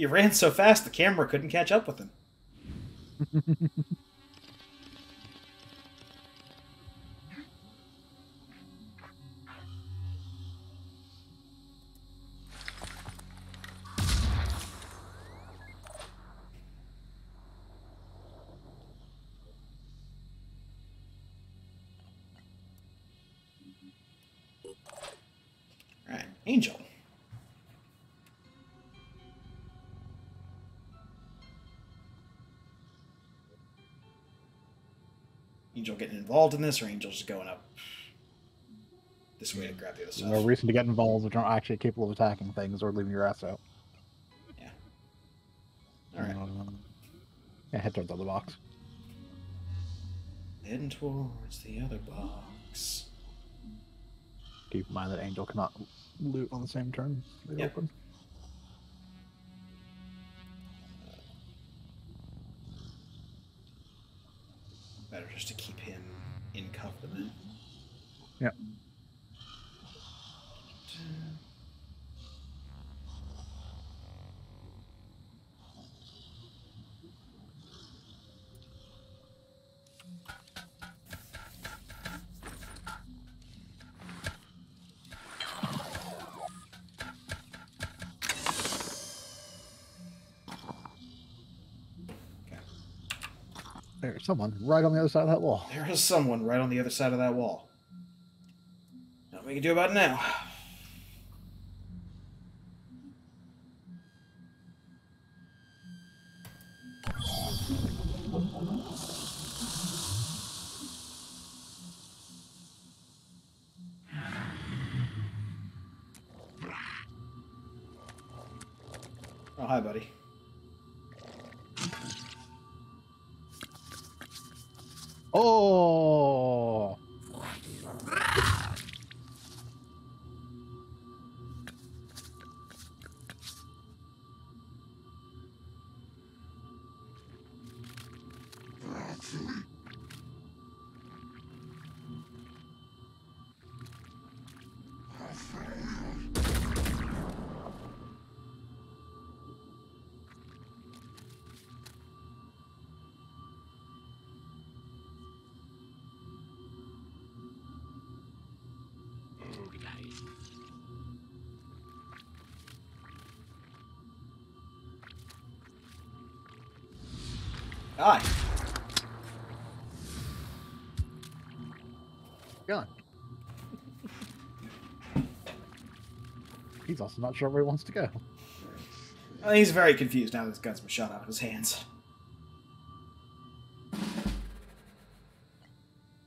He ran so fast the camera couldn't catch up with him. involved in this, or Angel just going up this way to grab the other stuff? no reason to get involved if you're not actually capable of attacking things or leaving your ass out. Yeah. Alright, Um, yeah, head towards the other box. heading towards the other box. Keep in mind that Angel cannot loot on the same turn. They Yep. open. Yep. There's someone right on the other side of that wall. There is someone right on the other side of that wall. We can do about it now. He's also not sure where he wants to go. Well, he's very confused now that his gun's been shot out of his hands.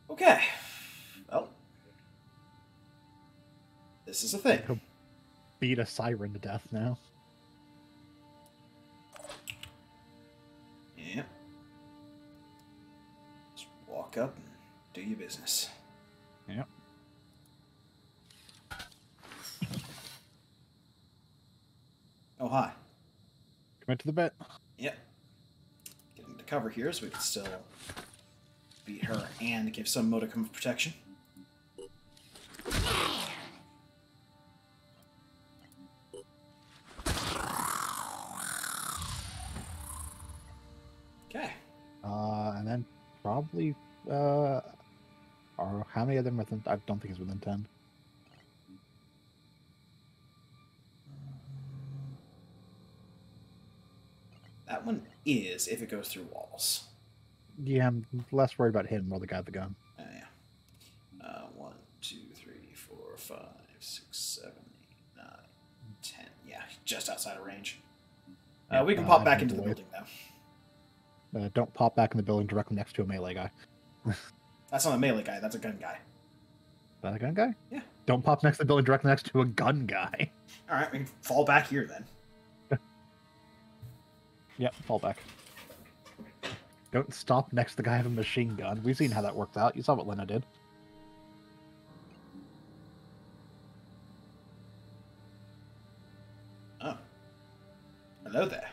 Okay. Well. This is a thing. Beat a siren to death now. high. Commit to the bet. Yep. Get him to cover here so we can still beat her and give some modicum of protection. Okay. Uh, and then probably, uh, or how many of them? I don't think it's within 10. Is if it goes through walls. Yeah, I'm less worried about him or the guy with the gun. Oh, yeah. Uh, one, two, three, four, five, six, seven, eight, nine, ten. Yeah, just outside of range. Uh, Yeah, we can uh, pop back into the building though. Uh, don't pop back in the building directly next to a melee guy. That's not a melee guy. That's a gun guy. Is that a gun guy? Yeah. Don't pop next to the building directly next to a gun guy. All right, we can fall back here then. Yep, fall back. Don't stop next to the guy with a machine gun. We've seen how that worked out. You saw what Lena did. Oh. Hello there.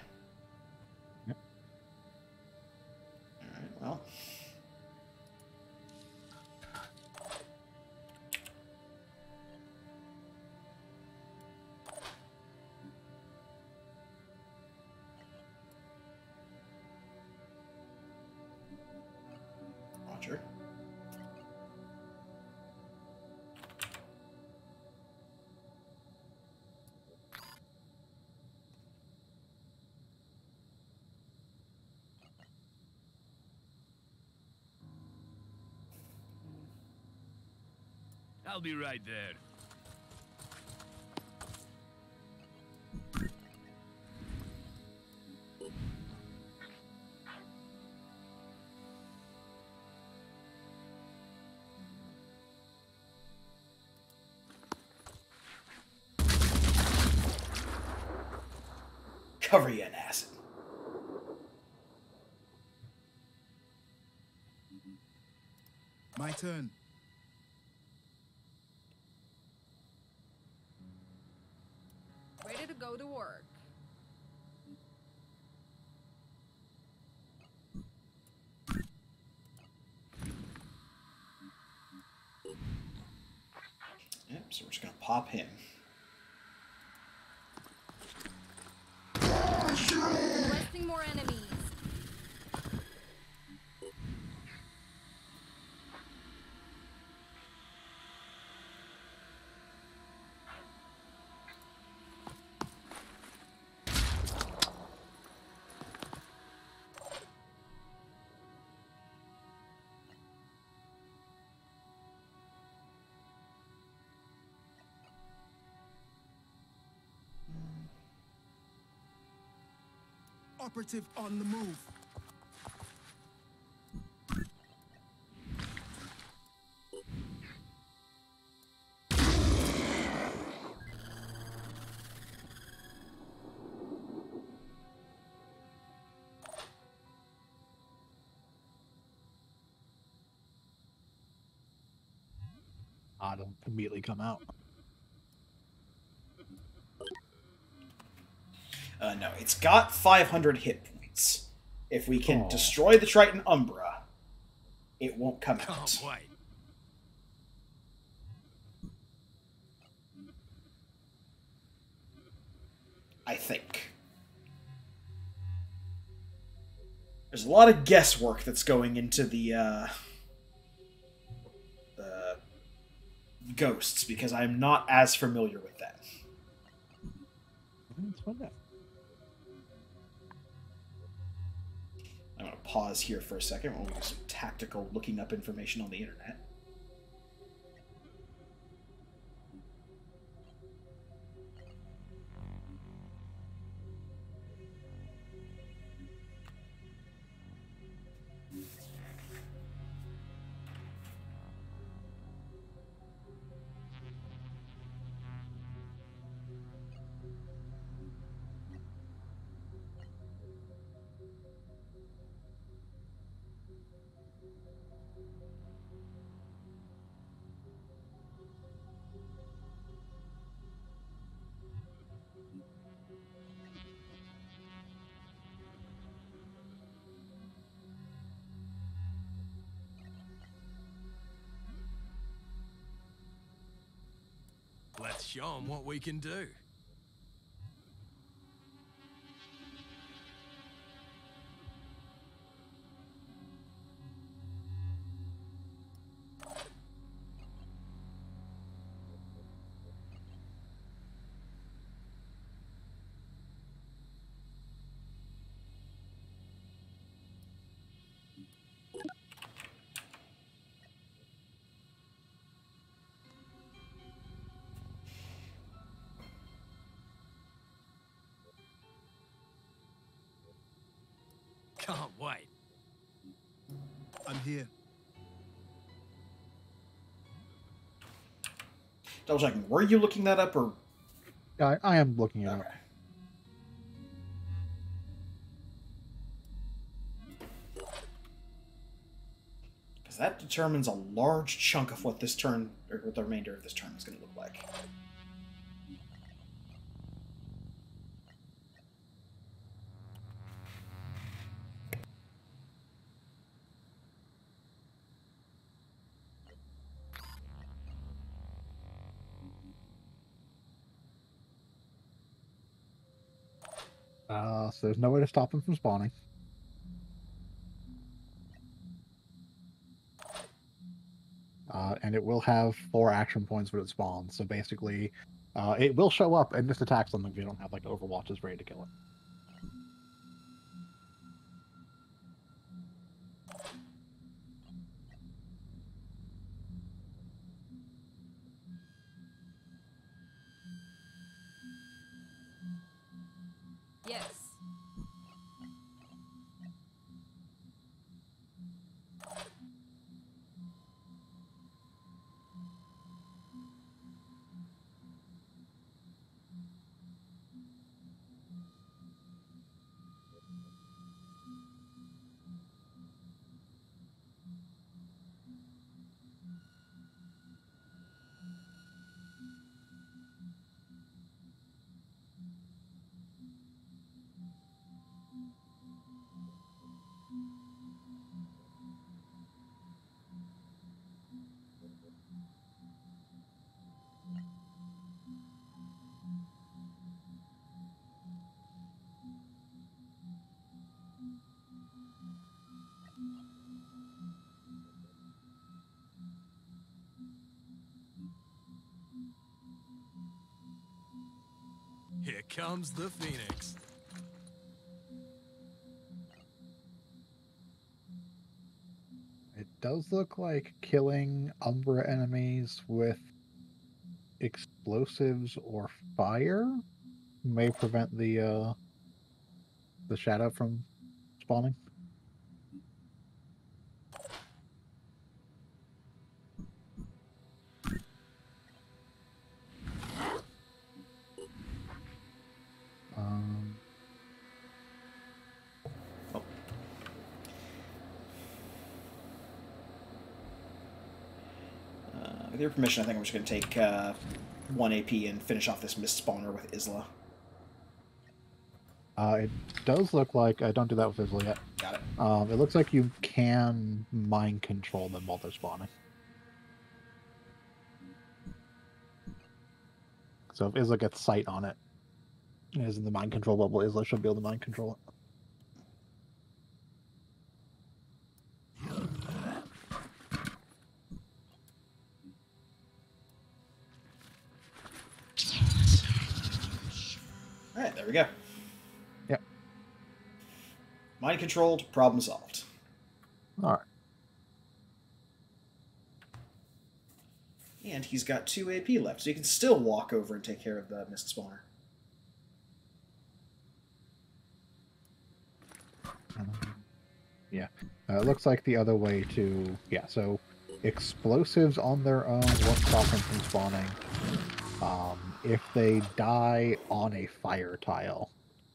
I'll be right there. Cover you in acid. My turn. So we're just gonna pop him. Operative on the move. I don't immediately come out. Uh, no, it's got 500 hit points. If we can Aw. destroy the Triton Umbra, it won't come Can't out. I think. There's a lot of guesswork that's going into the uh, the ghosts because I'm not as familiar with that. Let's find out. I'm going to pause here for a second while we do some tactical looking up information on the internet. Show 'em what we can do. Here. Double checking. Were you looking that up or? I, I am looking it up. Because that determines a large chunk of what this turn, or what the remainder of this turn is going to look like. So there's no way to stop them from spawning. Uh, and it will have four action points when it spawns. So basically, uh, it will show up and just attack something if you don't have like Overwatches ready to kill it. Comes the Phoenix. It does look like killing Umbra enemies with explosives or fire may prevent the uh, the shadow from spawning. Your permission, I think I'm just going to take uh, one AP and finish off this mist spawner with Isla. uh, it does look like I don't do that with Isla yet. Got it. Um, it looks like you can mind control them while they're spawning. So if Isla gets sight on it, and is in the mind control bubble, Isla should be able to mind control it. Mind controlled, problem solved. All right. And he's got two AP left, so he can still walk over and take care of the mist spawner. Yeah. Uh, it looks like the other way to yeah. So explosives on their own won't stop them from spawning. Um, if they die on a fire tile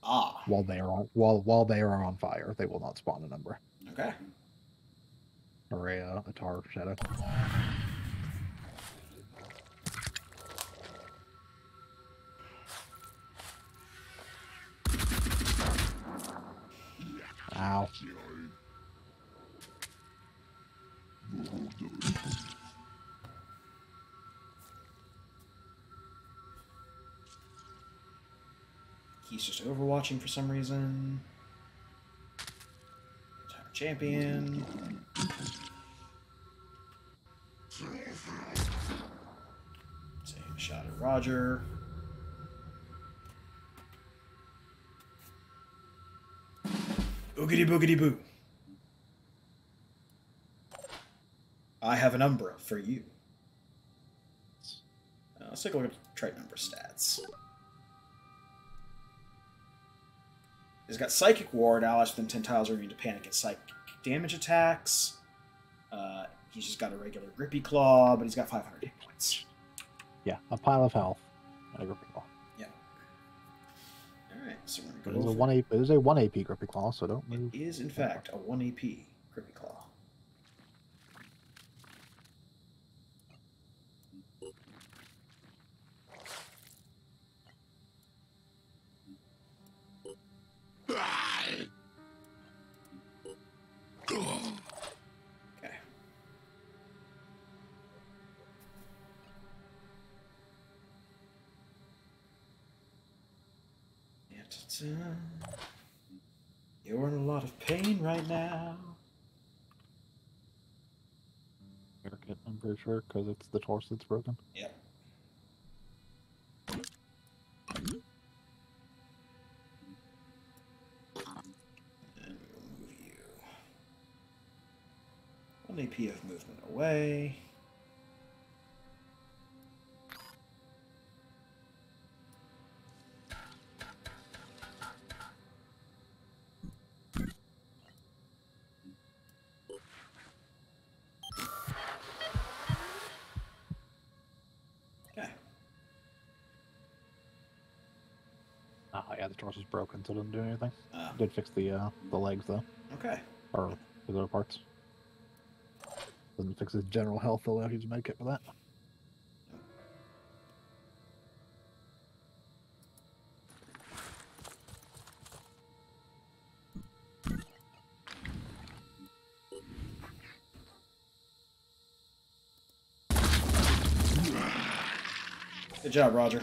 Ah, while they are on while while they are on fire, they will not spawn an Umbra okay. or a, uh, a tar shadow. Ow. He's just overwatching for some reason. Champion. A shot at Roger. Boogity boogity boo. I have an Umbra for you. Uh, let's take a look at Triton Umbra stats. He's got Psychic Ward, allies within 10 tiles are immune to panic and psychic damage attacks. Uh, he's just got a regular Grippy Claw, but he's got 500 hit points. Yeah, a pile of health. And a grippy claw. Yeah. Alright, so we're It going is to a go one. AP. It is a one AP grippy claw, so don't move. It is, in fact, a 1 AP Grippy Claw. You're in a lot of pain right now. I'm pretty sure, because it's the torso that's broken. Yep. And we'll move you. One AP of movement away. Torso's broken, so it doesn't do anything. Uh, Did fix the uh, the legs though, okay. or the other parts. Doesn't fix his general health. Have to use a medkit for that. Good job, Roger.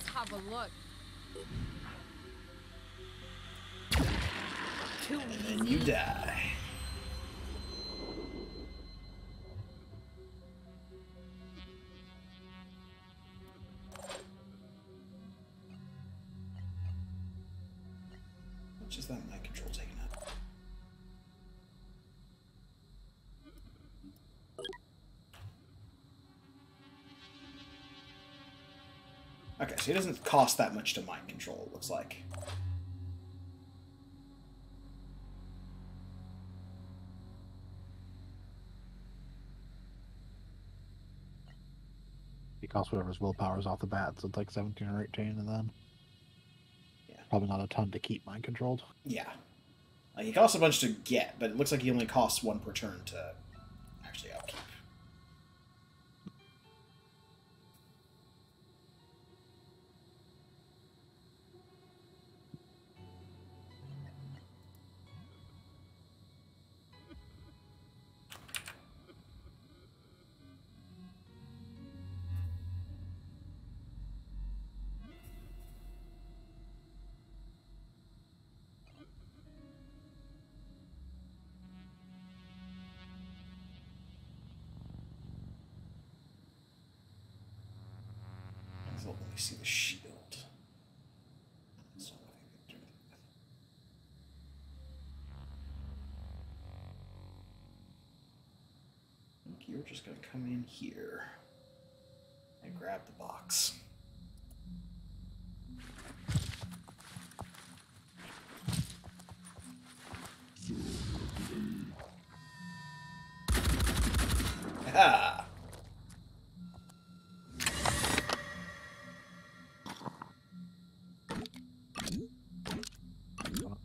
Let's have a look. Too And you die. Okay, so it doesn't cost that much to mind control, it looks like. He costs whatever his willpower is off the bat, so it's like 17 or 18, and then Yeah. probably not a ton to keep mind controlled. Yeah. Like, he costs a bunch to get, but it looks like he only costs one per turn to Me see the shield. So I think you're just gonna come in here and grab the box. Ah.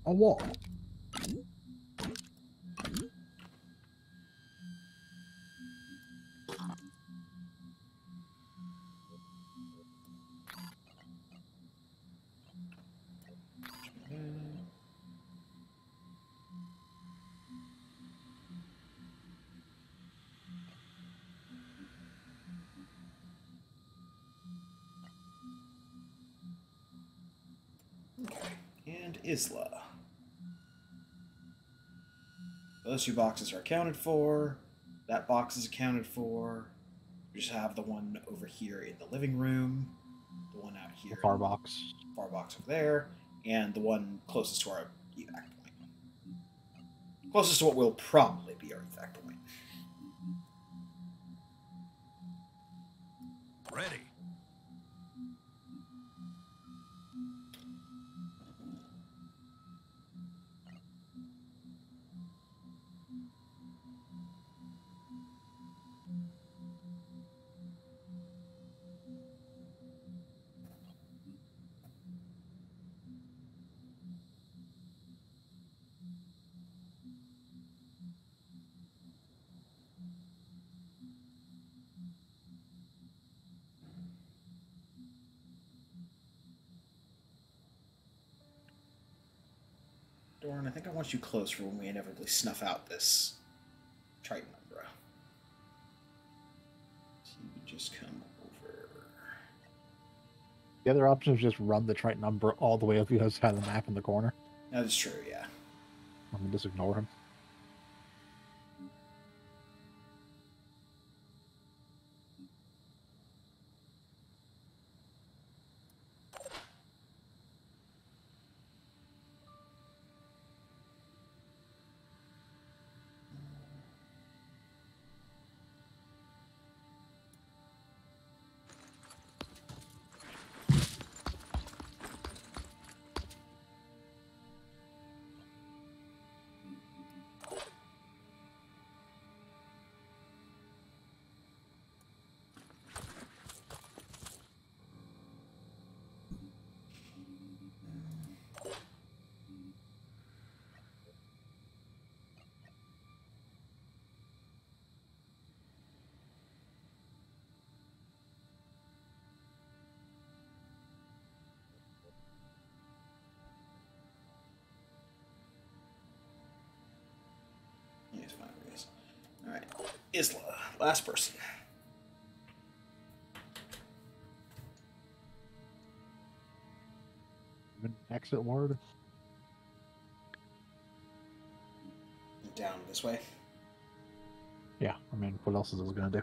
A. And Isla. Those two boxes are accounted for. That box is accounted for. We just have the one over here in the living room, the one out here, The far box. the far box over there, and the one closest to our evac point. Closest to what will probably be our evac point. Ready. Doran, I think want you close for when we inevitably snuff out this Triton Umbra. So you just come over. The other option is just run the Triton Umbra all the way up the other side of the map in the corner. That is true, yeah. I mean, just ignore him. Last person. Exit ward. Down this way. Yeah, I mean, what else is this gonna do?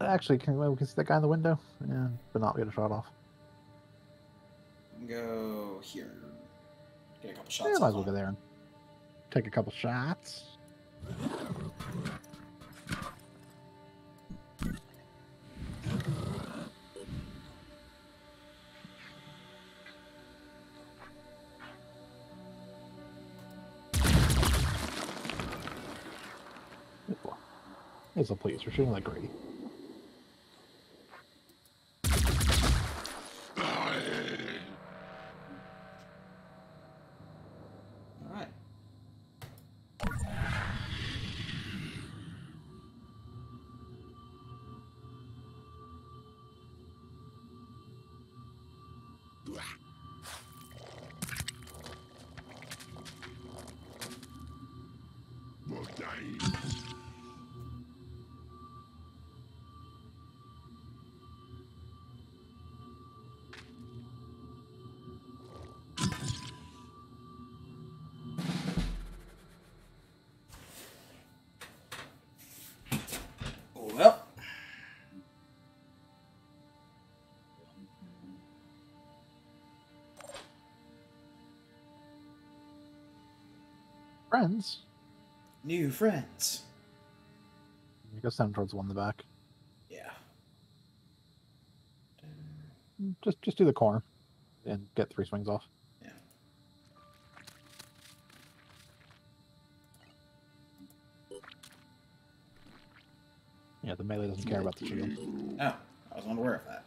Actually, can we can see that guy in the window? Yeah, but not get a shot off. Go here. Get a couple shots. Yeah, might as well go there and take a couple shots. It's a please. We're shooting like Grady. Friends. new friends. You go stand towards the one in the back. Yeah. Just just do the corner and get three swings off. Yeah. Yeah, the melee doesn't care about the shield. Oh, I was unaware of that.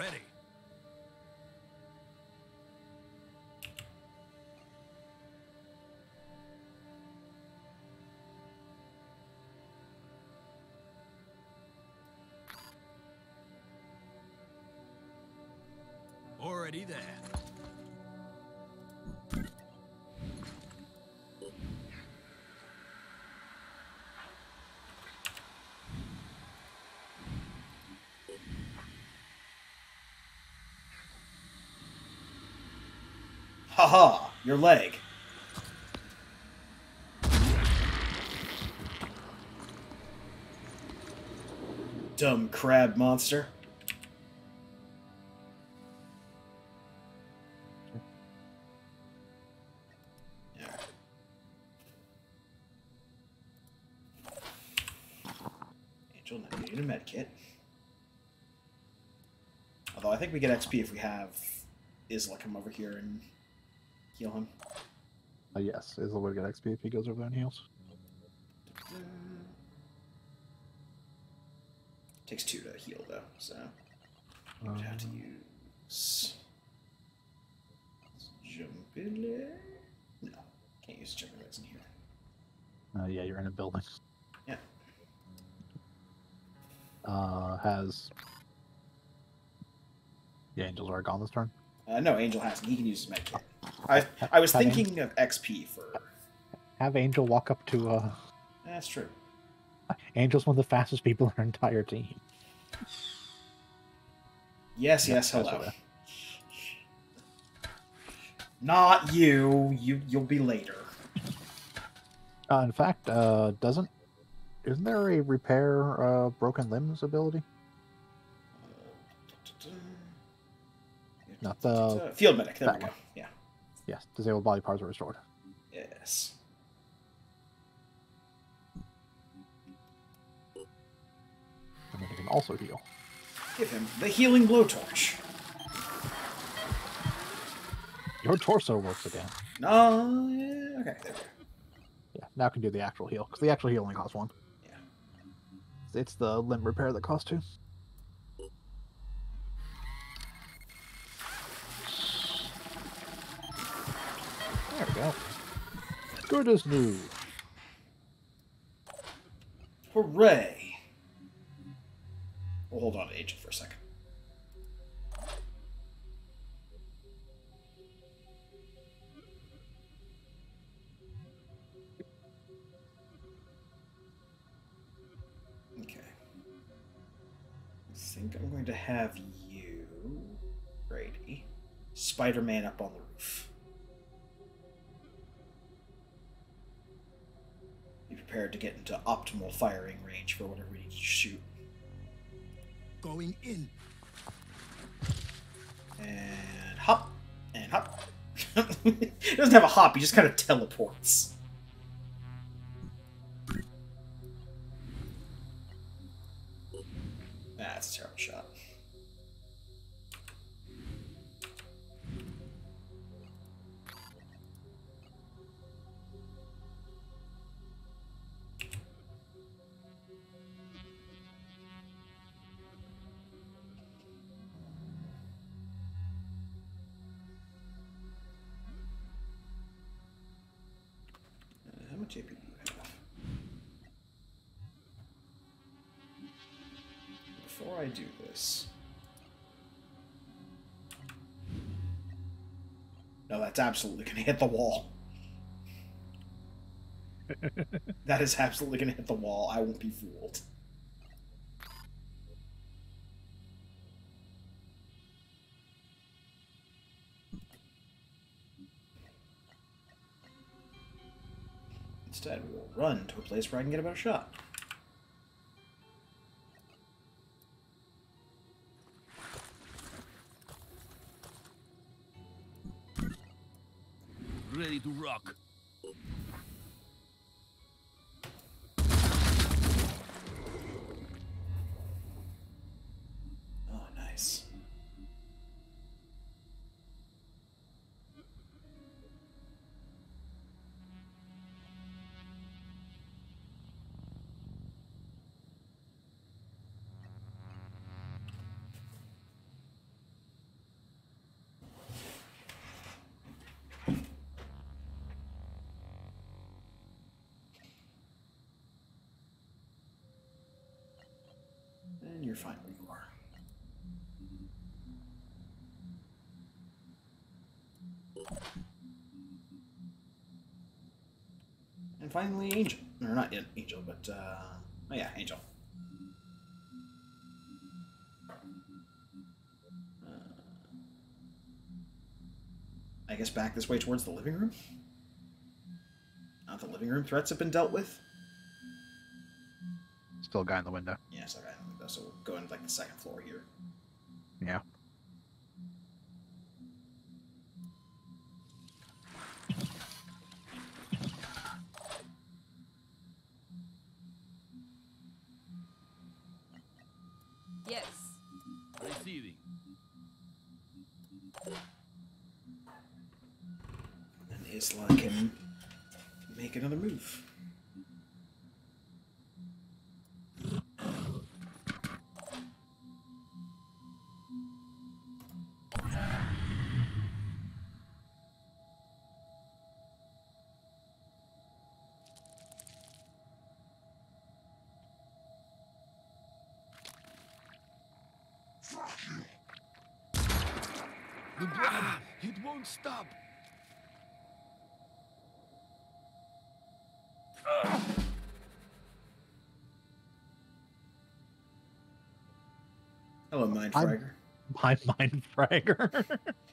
Ready. Already there. Haha, your leg. Dumb crab monster. Need a med kit. Although I think we get XP if we have Isla come over here and heal him. Uh, yes, is the way to get XP if he goes over there and heals. Takes two to heal though, so I would have to Um, use jump in there. No, can't use jump in in here. Uh, yeah, you're in a building. Yeah. Uh, has. Yeah, Angels are gone this turn. Uh, no, Angel hasn't. He can use his med kit. I I was Have thinking of XP for. Have Angel walk up to. Uh, That's true. Angel's one of the fastest people in our entire team. Yes, yes, hello. Not you. You you'll be later. Uh, in fact, uh, doesn't. Isn't there a repair uh, broken limbs ability? Not the. Field medic. There we go. Yeah. Yes, disabled body parts are restored. Yes. And then he can also heal. Give him the healing blowtorch. Your torso works again. No. yeah, okay. There we go. Yeah, now can do the actual heal because the actual heal only costs one. Yeah. It's the limb repair that costs two. Go. Good as new. Hooray! We'll hold on to Angel for a second. Okay. I think I'm going to have you, Brady, Spider Man up on the prepared to get into optimal firing range for whatever we need to shoot. Going in. And hop. And hop. he doesn't have a hop, he just kind of teleports. That's a terrible shot. How much AP do you have? Before I do this. No, that's absolutely going to hit the wall. that is absolutely going to hit the wall. I won't be fooled. Run to a place where I can get a better shot. Ready to rock. Oh, nice. And you're fine where you are. And finally, Angel. Or not yet Angel, but, uh, oh yeah, Angel. Uh, I guess back this way towards the living room. Now the living room threats have been dealt with. Still a guy in the window. Yes, okay. So we'll go into like the second floor here. Yeah. Stop. Hello, Mind I'm- Fragger.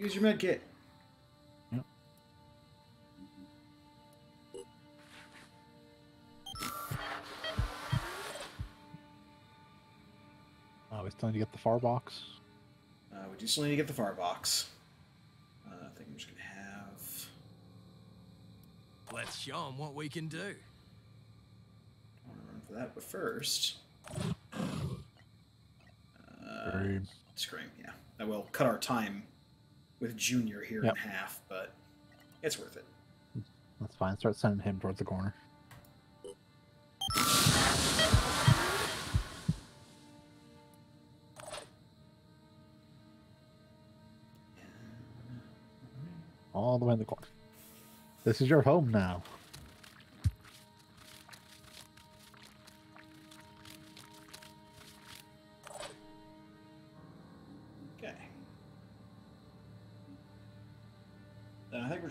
use your med kit. Yep. Oh, we still need to get the far box. Uh, we do still need to get the far box. Uh, I think I'm just gonna have. Let's show them what we can do. I want to run for that, but first. Uh, Very- Scream, yeah. That will cut our time with Junior here Yep. in half, but it's worth it. That's fine. Start sending him towards the corner. All the way in the corner. This is your home now.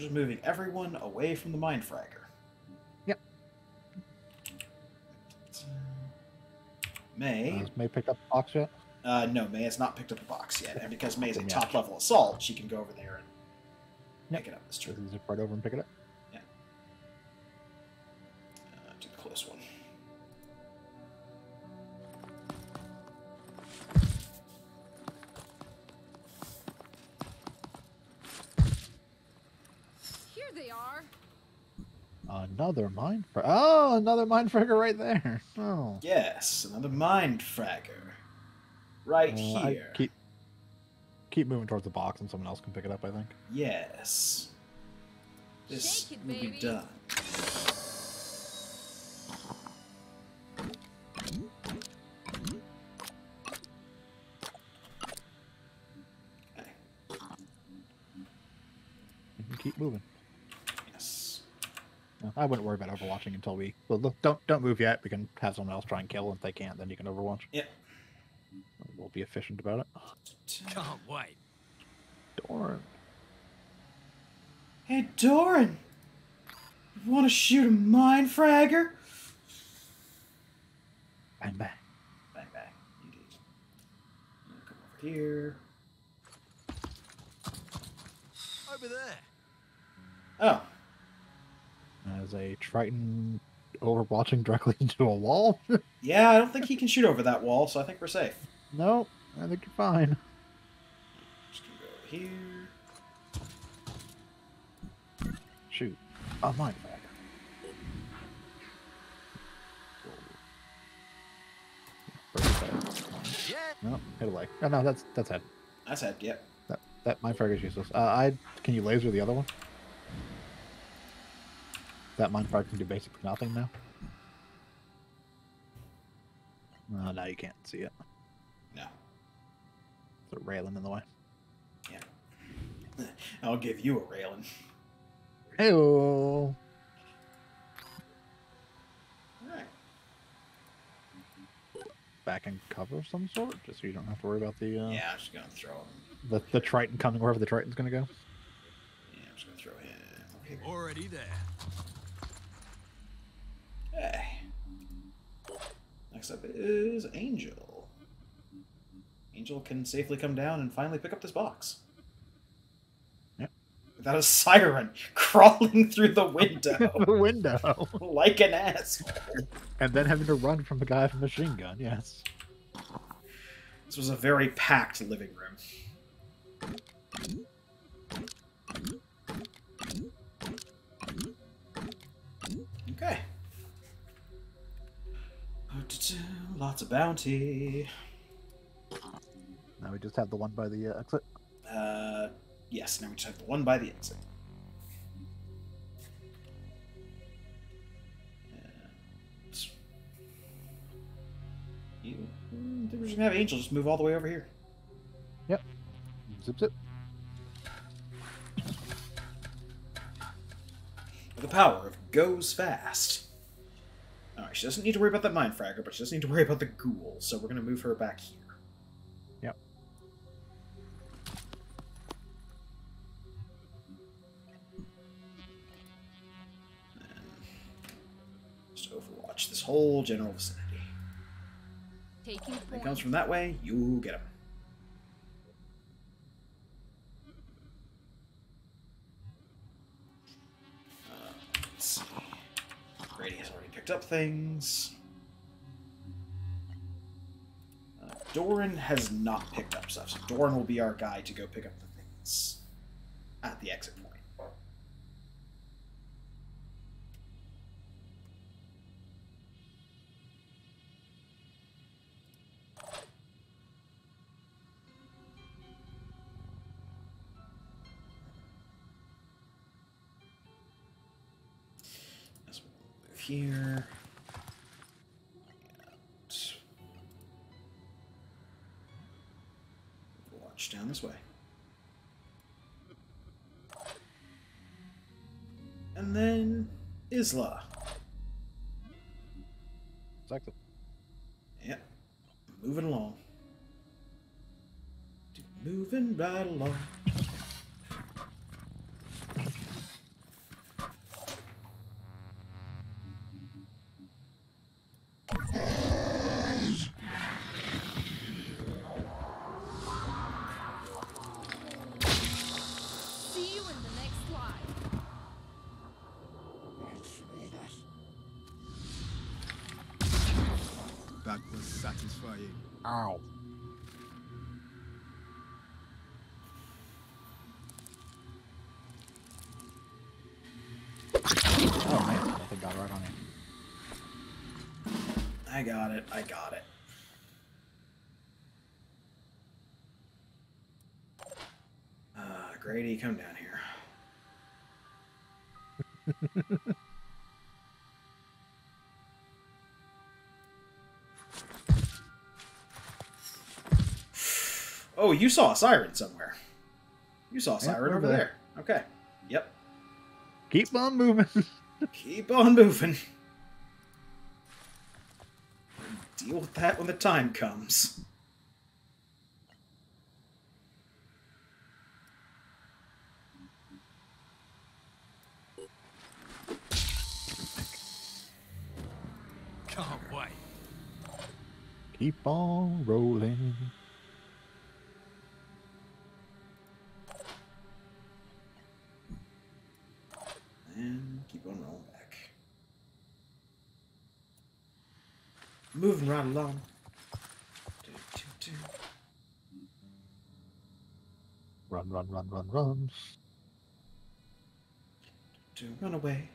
Then I think we're just moving everyone away from the Mind Fragger. Yep. May. Has May pick up the box yet? Uh, no, May has not picked up a box yet, and because May is a top level assault, she can go over there and Yep. pick it up this Just turn. zip right over and pick it up. Another mind fragger. Oh, another mind fragger right there. Oh. Yes, another Mind Fragger. Right Uh, I here. keep keep moving towards the box, and someone else can pick it up. I think. Yes. This Shake it, will be done. Okay. Keep moving. Yes. No, I wouldn't worry about overwatching until we. Well, look, don't don't move yet. We can have someone else try and kill. If they can't, then you can overwatch. Yep. We'll be efficient about it. Can't wait. Doran. Hey, Doran! You want to shoot a Mind Fragger? Bang bang. Bang, bang. Indeed. Uh, Come over here. Over there. Oh, As a Triton overwatching directly into a wall. yeah, I don't think he can shoot over that wall, so I think we're safe. no, I think you're fine. Just gonna go here. Shoot. A mind fragger. Yeah. No, hit a leg. Oh, no, that's that's head. That's it, yep. That that mind fragger is useless. Uh, I can you laser the other one? That mind fragger can do basically nothing now. Oh, now you can't see it. No. There's a railing in the way. Yeah. I'll give you a railing. Hey, Alright. back in cover of some sort, just so you don't have to worry about the uh, Yeah, I'm just gonna throw him. the, the Triton coming wherever the Triton's gonna go. Yeah, I'm just gonna throw him. Already there. Hey. Next up is Angel. Angel can safely come down and finally pick up this box. Yep. Without a siren crawling through the window the window, like an asshole. and then having to run from the guy with a machine gun. Yes. This was a very packed living room. Lots of bounty. Now we just have the one by the uh, exit. Uh, yes, now we just have the one by the exit. And You, I think we're just gonna have Angel just move all the way over here. Yep. Zip zip. The power of goes fast. Alright, she doesn't need to worry about that mind fragger, but she does need to worry about the ghoul, so we're gonna move her back here. Yep. Just overwatch this whole general vicinity. Taking If it comes from that way, you get him. Picked up things. Uh, Doran has not picked up stuff, so Doran will be our guy to go pick up the things at the exit point. Here. Watch down this way. And then Isla. It's exit. Yep. Moving along. Moving right along. That was satisfying. Ow. Oh man, I think got right on it. I got it. I got it. Uh, Grady, come down here. oh, you saw a siren somewhere. You saw a Yeah, siren over over there. there. Okay. Yep. Keep on moving. Keep on moving. Deal with that when the time comes. Can't wait. Keep on rolling. And keep on rolling back. Moving right along. Run, run, run, run, run. Run away.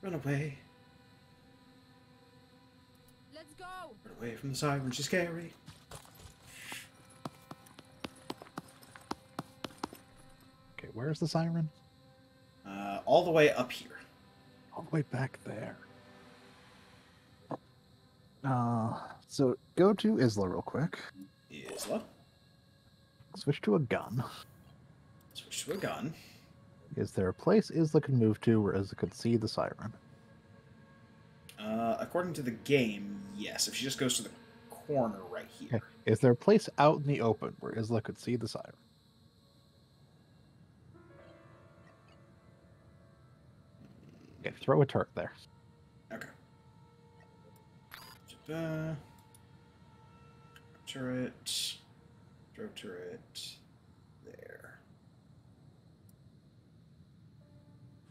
Run away. Let's go. Run away from the siren. She's scary. Okay, where's the siren? Uh, all the way up here. All the way back there. Uh, so go to Isla real quick. Isla. Switch to a gun. Switch to a gun. Is there a place Isla can move to where Isla could see the siren? Uh, according to the game, yes. If she just goes to the corner right here. Okay. Is there a place out in the open where Isla could see the siren? Okay, throw a turret there. Okay. Da-da. Turret. Throw turret. There.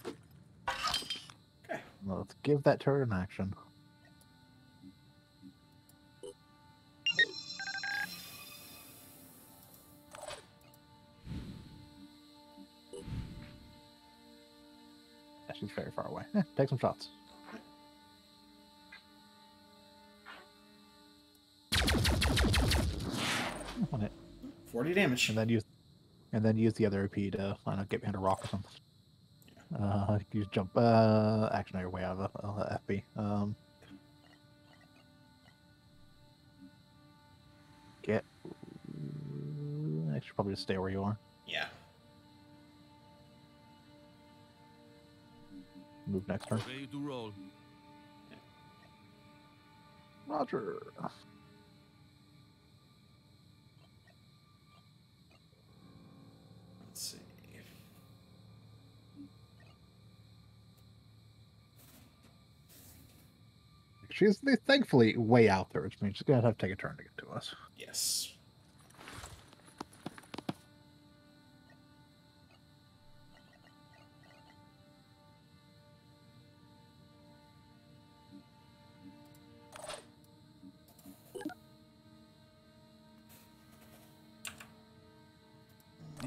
Okay. Well, Let's give that turret an action. She's very far away. Eh, take some shots. On it. 40 damage. and then use and then use the other AP to I don't know, get behind a rock or something. Uh, you just jump. Uh, actually, no, you're way out of the uh, FB. Um, get. I should probably just stay where you are. Yeah. Move next turn. Ready to roll. Roger. Let's see. She's thankfully way out there, which means she's gonna have to take a turn to get to us. Yes.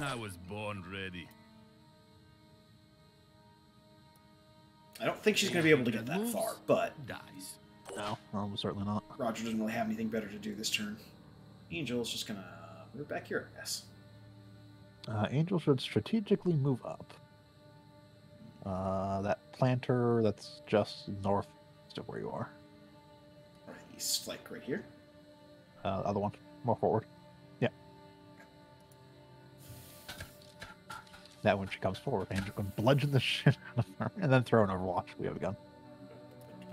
I was born ready. I don't think she's going to be able to get that far, but Dies. No, almost certainly not. Roger doesn't really have anything better to do this turn. Angel's just going to move back here, I guess. Uh, Angel should strategically move up. Uh, that planter that's just north of where you are. Or east, like right here. Uh, other one, more forward. That when she comes forward, Angel can bludgeon the shit out of her, and then throw an Overwatch. We have a gun.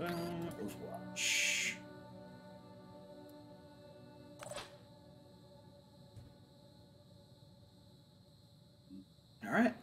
Overwatch. All right.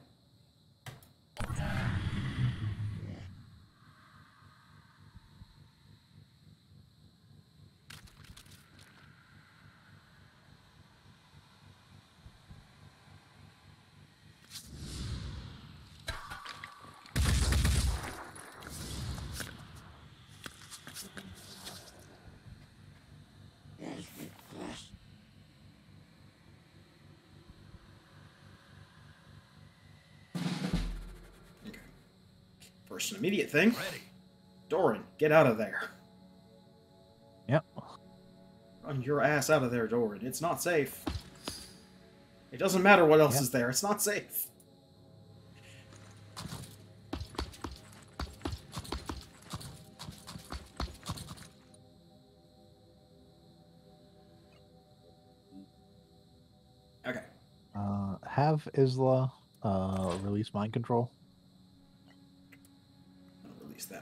First and immediate thing. Ready. Doran, get out of there. Yep. Run your ass out of there, Doran. It's not safe. It doesn't matter what else Yep. is there. It's not safe. Okay. Uh, have Isla uh, release mind control,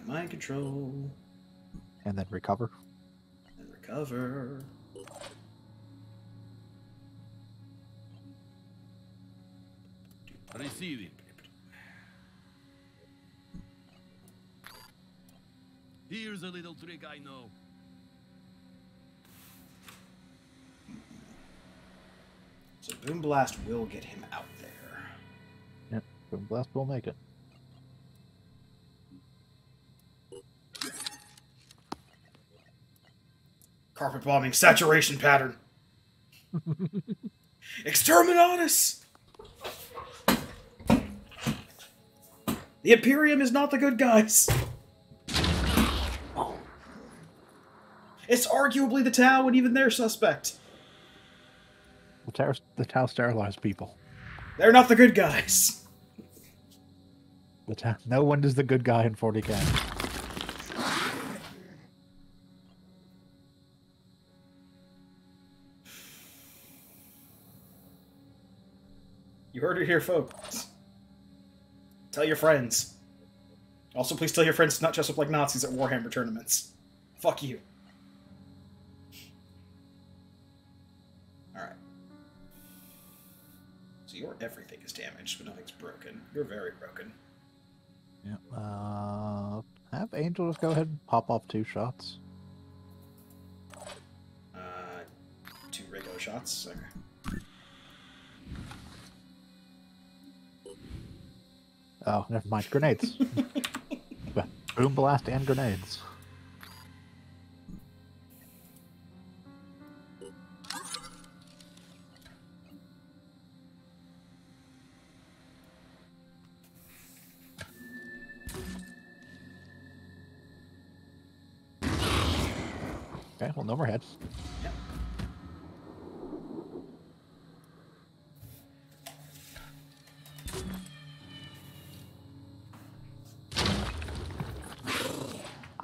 I'll release that mind control and then recover. and recover. Receiving. Here's a little trick I know. So Boom Blast will get him out there. Yep. Boom blast will make it. Carpet bombing saturation pattern. Exterminatus! The Imperium is not the good guys. It's arguably the Tau, and even they're suspect. The Tau, the Tau sterilized people. They're not the good guys. The Tau, no one is the good guy in 40k. Heard it here, folks. Tell your friends. Also, please tell your friends to not dress up like Nazis at Warhammer tournaments. Fuck you. Alright. So your everything is damaged, but nothing's broken. You're very broken. Yeah. Uh, have Angel just go ahead and pop off two shots. Uh, two regular shots. Okay. Oh, never mind. Grenades. Boom blast and grenades. Okay, well, no more heads.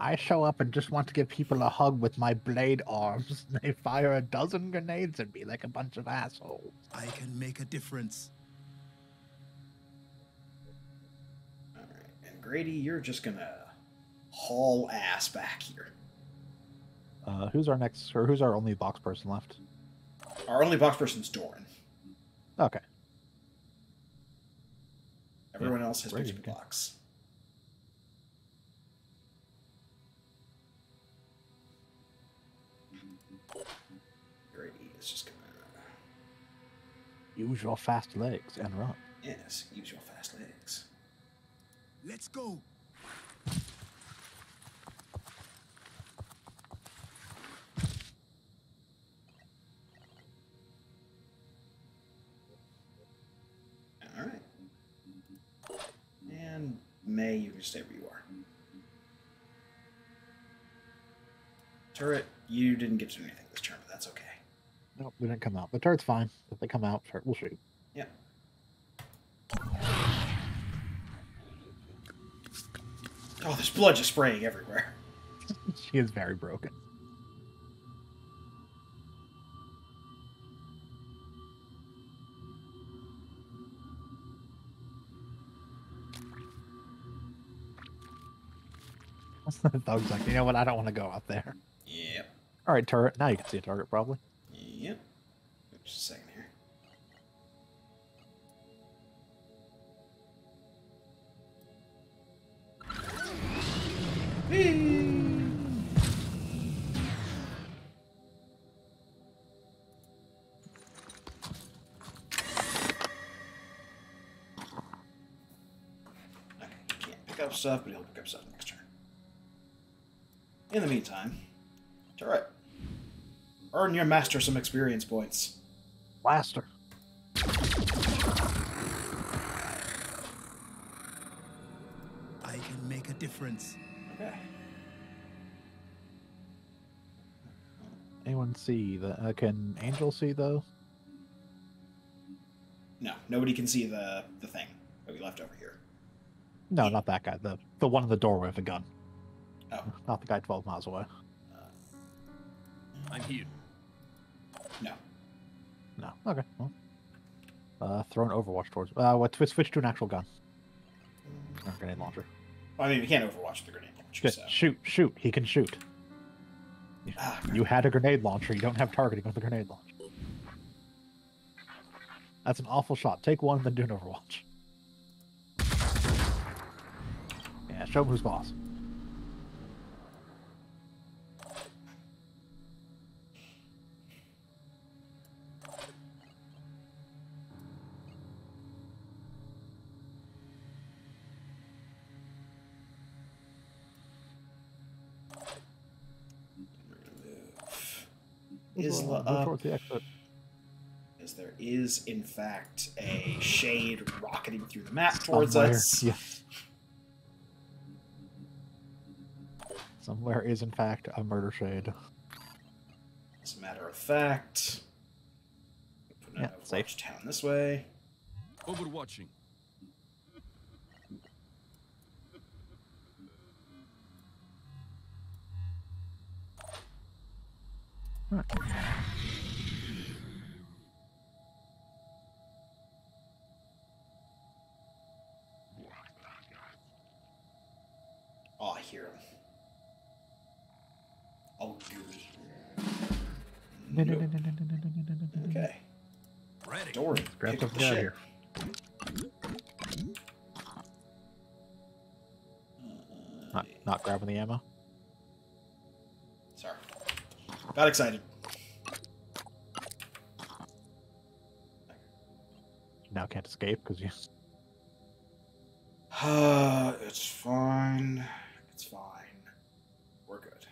I show up and just want to give people a hug with my blade arms. They fire a dozen grenades at me like a bunch of assholes. I can make a difference. Alright. And Grady, you're just gonna haul ass back here. Uh, who's our next, or who's our only box person left? Our only box person's Doran. Okay. Everyone else has Grady, picture okay. Use your fast legs and run. yes, use your fast legs. Let's go. Alright. And May, you can stay where you are. Turret, you didn't get to do anything this turn, but that's okay. Nope, we didn't come out. The turret's fine. If they come out, turret will shoot. Yeah. Oh, there's blood just spraying everywhere. she is very broken. the dog's like, you know what? I don't want to go out there. Yep. All right, turret. Now you can see a target, probably. Just a second here. Up stuff, but he'll pick up stuff next turn. In the meantime, turret. Earn your master some experience points. Blaster. I can make a difference. Anyone see the? Uh, can Angel see though? No, nobody can see the the thing that we left over here. No, not that guy. The the one in the doorway with the gun. Oh. Not the guy twelve miles away. I'm here. No. Okay. Well, uh, throw an Overwatch towards. Uh, what? Switch, switch to an actual gun. Or grenade launcher. Well, I mean, we can't overwatch the grenade launcher. Good. So. Shoot, shoot. He can shoot. Ah, You had a grenade launcher. You don't have targeting with the grenade launcher. That's an awful shot. Take one, then do an Overwatch. Yeah, show him who's boss. Isla Move up, uh, towards the exit. as there is in fact a shade rocketing through the map towards Somewhere, us. Yes. Somewhere is in fact a murder shade. As a matter of fact, put an Yeah, safe. Town this way. Overwatching. Right. Oh, I hear him. Oh, gooey. No. Okay. Ready. Door. Grab the out here. Not, not grabbing the ammo. Got excited. You now can't escape because you. Uh, it's fine. It's fine. We're good.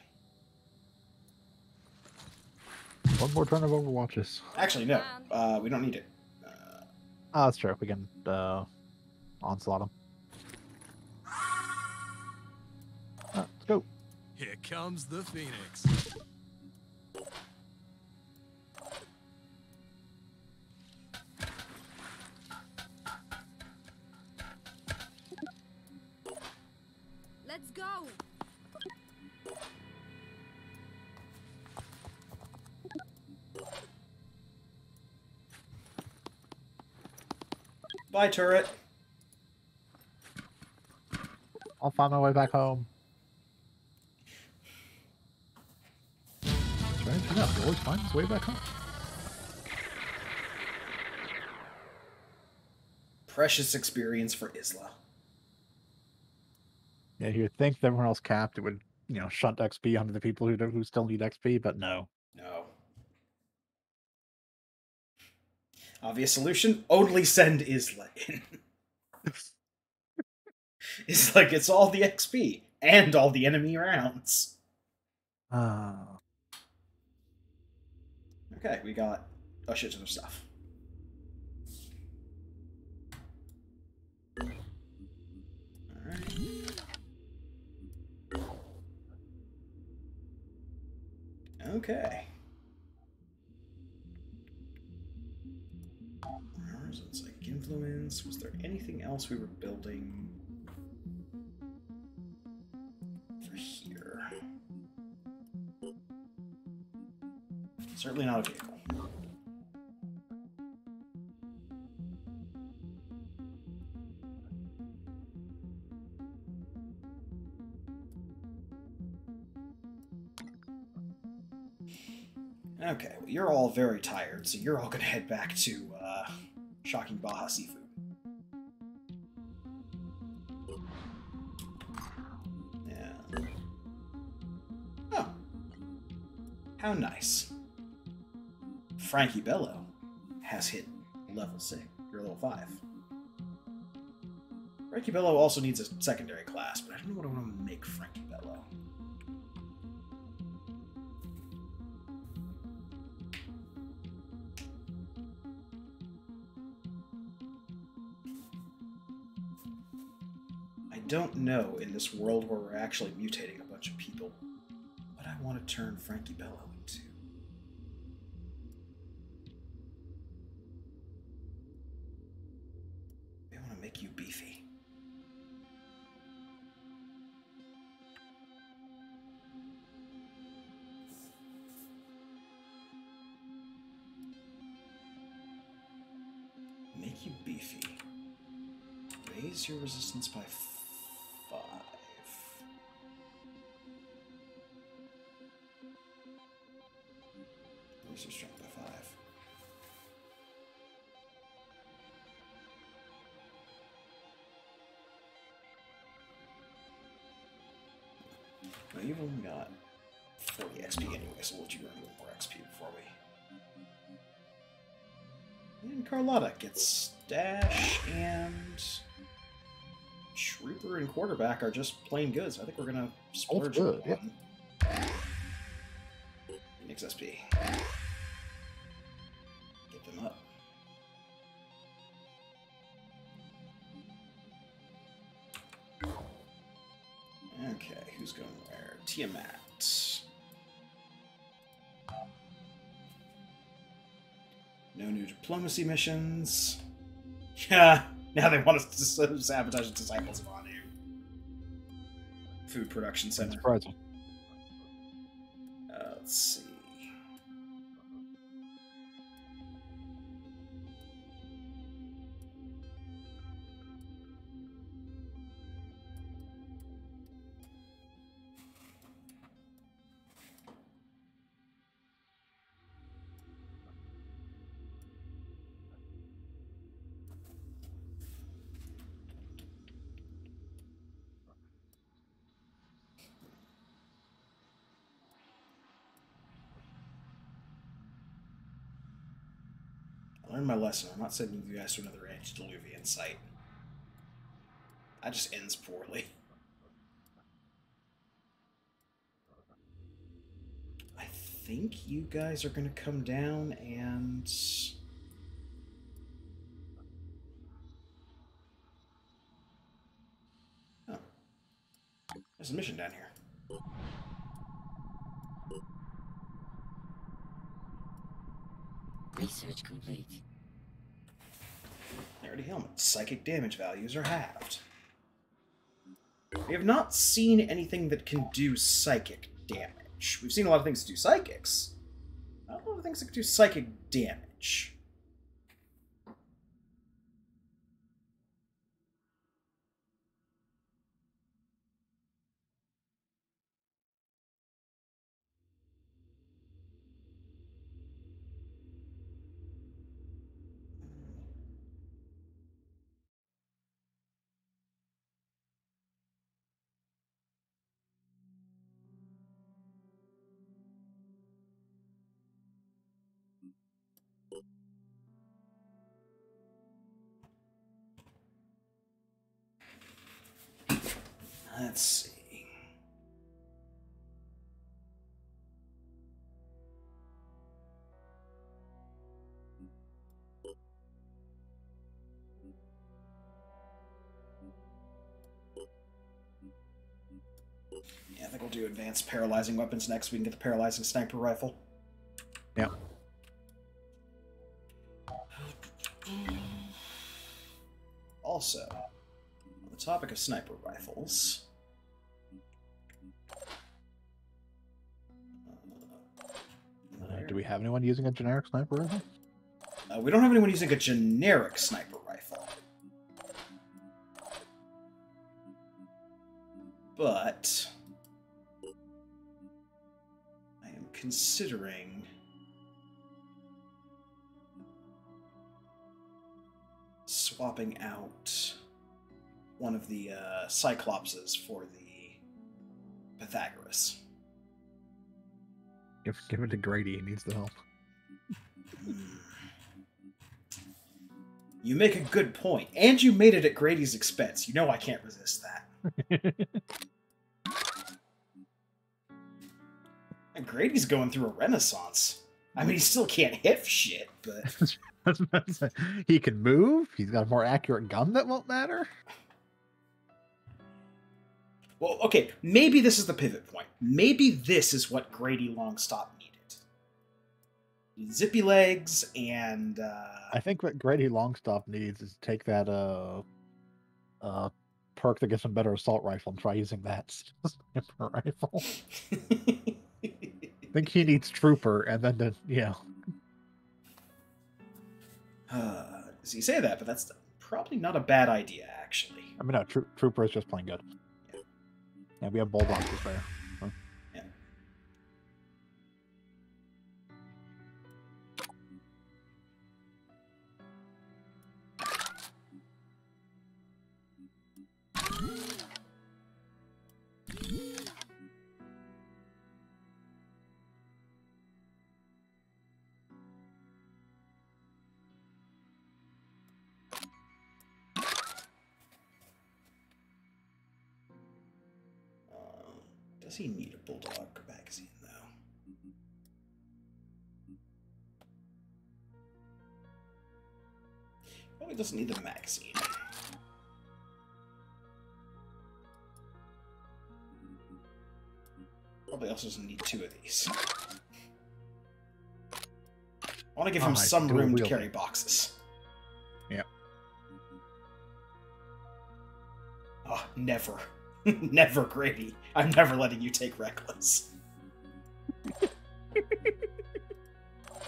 One more turn of Overwatches. Actually, no. Uh, we don't need it. Uh, Oh, that's true. We can uh, onslaught him. Uh, let's go. Here comes the Phoenix. Bye, turret. I'll find my way back home. Strange enough, he always finds his way back home. Precious experience for Isla. Yeah, you'd think that everyone else capped, it would, you know, shunt XP onto the people who who still need XP, but no. No. Obvious solution: only send Isla in. it's like it's all the XP and all the enemy rounds. Uh, Okay, we got a shit ton of stuff. Okay. Influence. Was there anything else we were building for here? Certainly not a vehicle. Okay, well, you're all very tired, so you're all gonna head back to uh, Shocking Baja Seafood. Yeah. Oh. How nice. Frankie Bello has hit level 6, or level 5. Frankie Bello also needs a secondary class, but I don't know what I want to make Frankie Bello. Don't know in this world where we're actually mutating a bunch of people what I want to turn Frankie Bello into. I want to make you beefy. Make you beefy. Raise your resistance by Carlotta gets dash and Trooper and quarterback are just plain good. So I think we're gonna splurge good, on yeah. Phoenix SP. Get them up. Okay, who's going where? Tiamat. Diplomacy missions. Yeah, now they want us to sabotage the disciples of Anu. Food production center. surprising. Uh, let's see. Learn my lesson. I'm not sending you guys to another antediluvian site. That just ends poorly. I think you guys are going to come down and. Oh. There's a mission down here. Research complete. Clarity helmet. Psychic damage values are halved. We have not seen anything that can do psychic damage. We've seen a lot of things do psychics. Not a lot of things that can do psychic damage. Advanced paralyzing weapons next. We can get the paralyzing sniper rifle. Yeah. Also, on the topic of sniper rifles, Uh, do we have anyone using a generic sniper rifle? uh, we don't have anyone using a generic sniper rifle. But considering swapping out one of the uh, Cyclopses for the Pythagoras. Give, give it to Grady. He needs the help. You make a good point, and you made it at Grady's expense. You know I can't resist that. Grady's going through a renaissance. I mean, he still can't hit shit, but he can move. He's got a more accurate gun that won't matter. well, okay. Maybe this is the pivot point. Maybe this is what Grady Longstop needed. Zippy legs and uh, I think what Grady Longstop needs is take that uh uh perk that gets him better assault rifle and try using that sniper rifle. I think he needs trooper and then the know uh, so you say that, but that's probably not a bad idea, actually. I mean no tro- trooper is just plain good. Yeah, we have bulldogs there. Probably doesn't need the magazine. Probably also doesn't need two of these. I want to give him some room to carry boxes. Yeah. Oh, never. never, Grady. I'm never letting you take Reckless.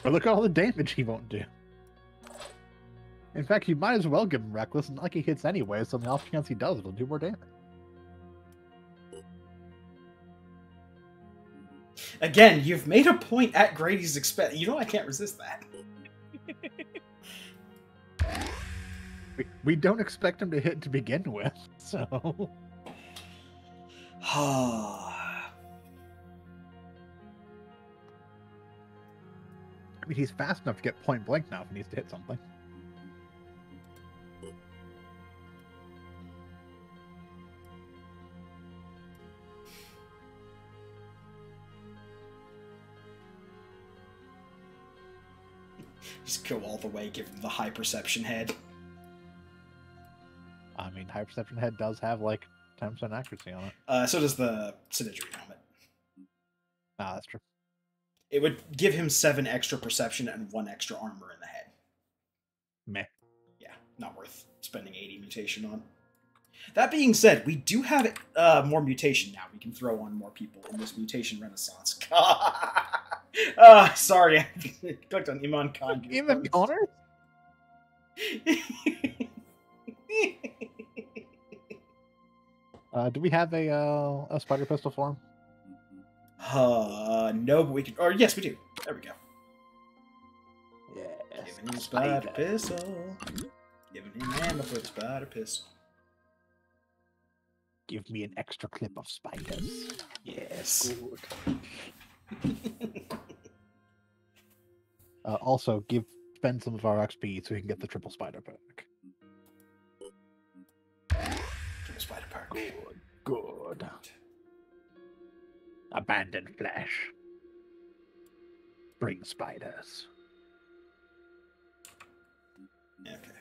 But look at all the damage he won't do. In fact, you might as well give him reckless, and like he hits anyway, so the off chance he does, it'll do more damage. Again, you've made a point at Grady's expense. You know I can't resist that. We, we don't expect him to hit to begin with, so I mean, he's fast enough to get point blank now if he needs to hit something. Just go all the way, give him the high perception head. I mean, high perception head does have like 10% accuracy on it. Uh, so does the Synedrion helmet. Ah, that's true. It would give him seven extra perception and one extra armor in the head. Meh. Yeah, not worth spending 80 mutation on. That being said, we do have uh, more mutation now. We can throw on more people in this mutation renaissance. uh, sorry, I clicked on Iman Khan. Iman Connor? Uh, do we have a uh, a spider pistol for him? Uh, no, but we can. Or yes, we do. There we go. Yeah. Giving him spider pistol. Giving him ammo for the spider pistol. Give me an extra clip of spiders. Yes. Uh, also, give spend some of our XP so we can get the triple spider perk. Triple spider perk. Good. Abandoned flesh. Bring spiders. Okay.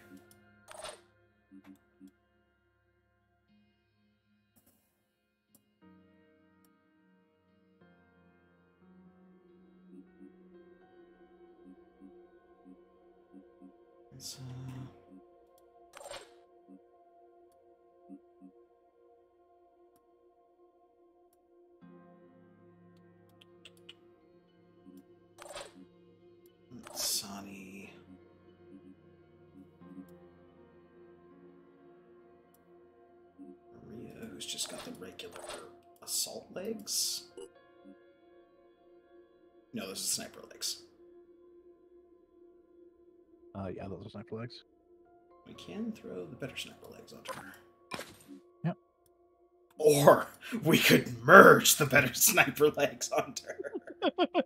It's, uh, Sani. Maria, who's just got the regular assault legs. No, those are sniper legs. Uh, yeah, those are sniper legs. We can throw the better sniper legs onto her. Yep. Or we could merge the better sniper legs onto her.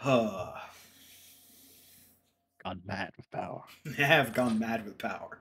Huh. Gone mad with power. I have gone mad with power.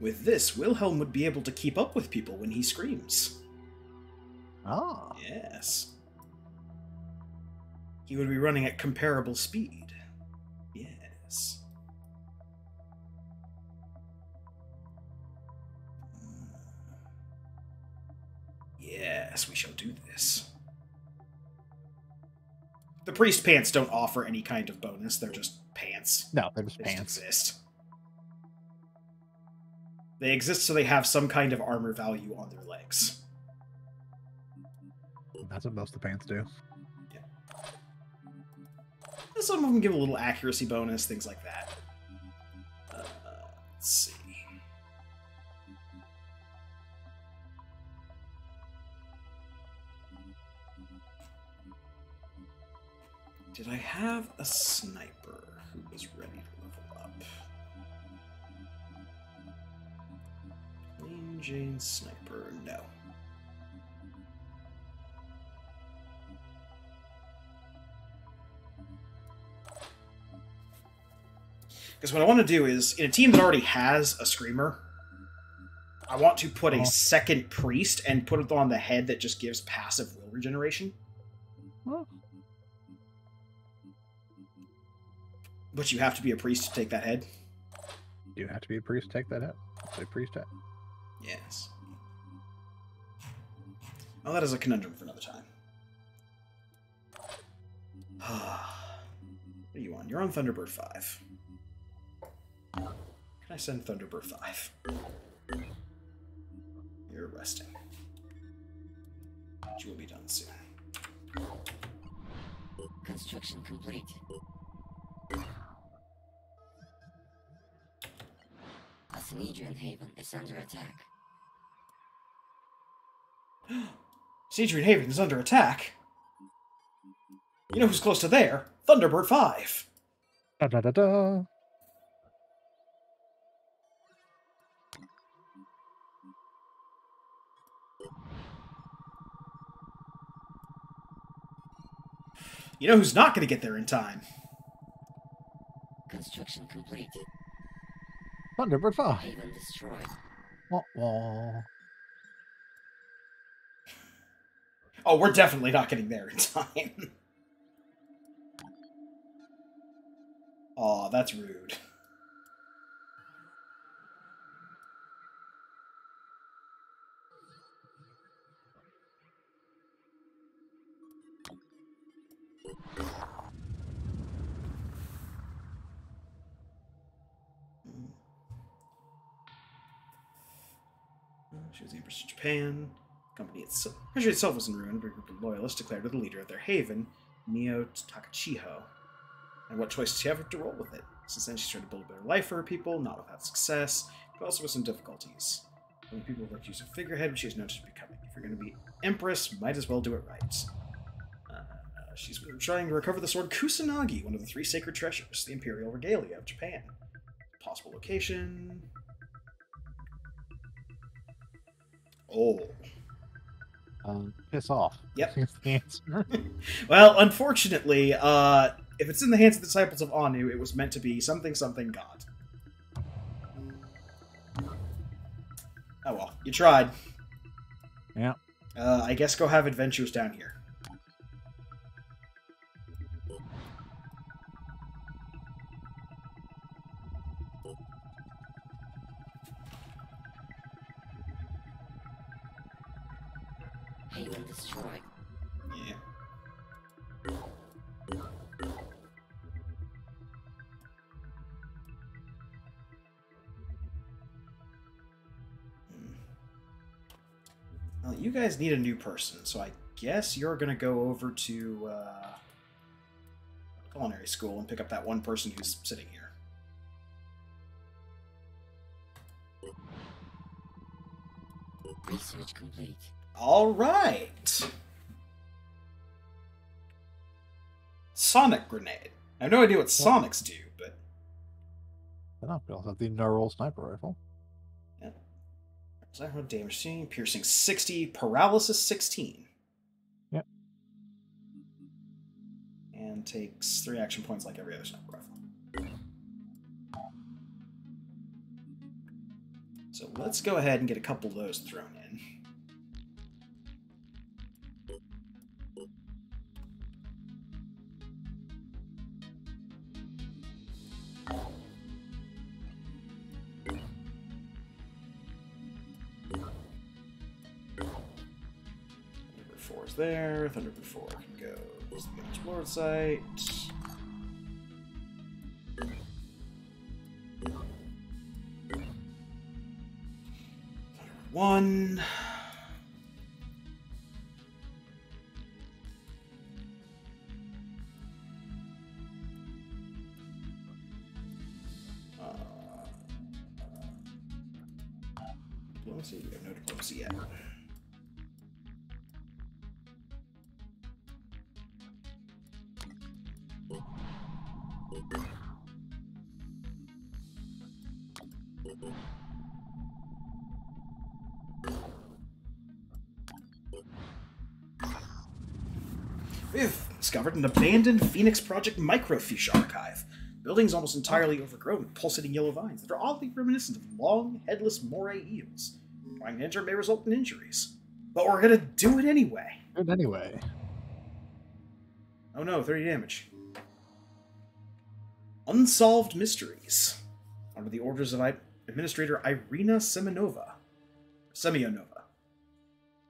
With this, Wilhelm would be able to keep up with people when he screams. Ah. Yes. He would be running at comparable speed. Yes. Yes, we shall do this. The priest pants don't offer any kind of bonus, they're just pants. No, they're just They just pants. exist. They exist so they have some kind of armor value on their legs. That's what most of the pants do. Yeah. Some of them give a little accuracy bonus, things like that. Uh, let's see. Did I have a sniper who was ready to level up? Plain Jane Sniper, no. Because what I want to do is, in a team that already has a screamer, I want to put a Oh. second priest and put it on the head that just gives passive will regeneration. Well, But you have to be a priest to take that head. you have to be a priest to take that out. Say priest hat. Yes. Well, that is a conundrum for another time. what are you on? You're on Thunderbird 5. Can I send Thunderbird 5? You're resting. But you will be done soon. Construction complete. A Synedrion Haven is under attack. Siegfried Haven is under attack. You know who's close to there? Thunderbird 5. Da da da da. You know who's not going to get there in time? Construction complete. Thunderbird 5. Haven destroyed. Wah, wah. Oh, we're definitely not getting there in time. Aw, that's rude. Mm. She was the Empress of Japan. The company itself, country itself was in ruin, but a group of loyalists declared her the leader of their haven, Neo Takachiho. And what choice did she have to roll with it? Since then, she's tried to build a better life for her people, not without success, but also with some difficulties. When people like to use a figurehead, which she has known she's becoming. If you're going to be Empress, might as well do it right. Uh, trying to recover the sword Kusanagi, one of the three sacred treasures, the Imperial Regalia of Japan. Possible location. Oh. Um, piss off. Yep. Answer. Well, unfortunately, uh, if it's in the hands of the disciples of Anu, it was meant to be something something god. Oh well, you tried. Yeah. Uh, I guess go have adventures down here. Guys need a new person, so I guess you're gonna go over to uh, culinary school and pick up that one person who's sitting here. Research complete. All right. Sonic grenade. I have no idea what Sonics do, but I don't know. We also have the neural sniper rifle. Zero damage seen, piercing 60, paralysis 16. Yep. And takes three action points like every other sniper rifle. So let's go ahead and get a couple of those thrown in. There. Thunderbird 4 can go to the explored site. Thunderbird 1. Discovered an abandoned Phoenix Project microfiche archive. Buildings almost entirely overgrown with pulsating yellow vines that are oddly reminiscent of long, headless moray eels. Trying to enter may result in injuries. But we're gonna do it anyway. Good anyway. Oh no, 30 damage. Unsolved Mysteries. Under the orders of I- Administrator Irina Semenova. Semyonova.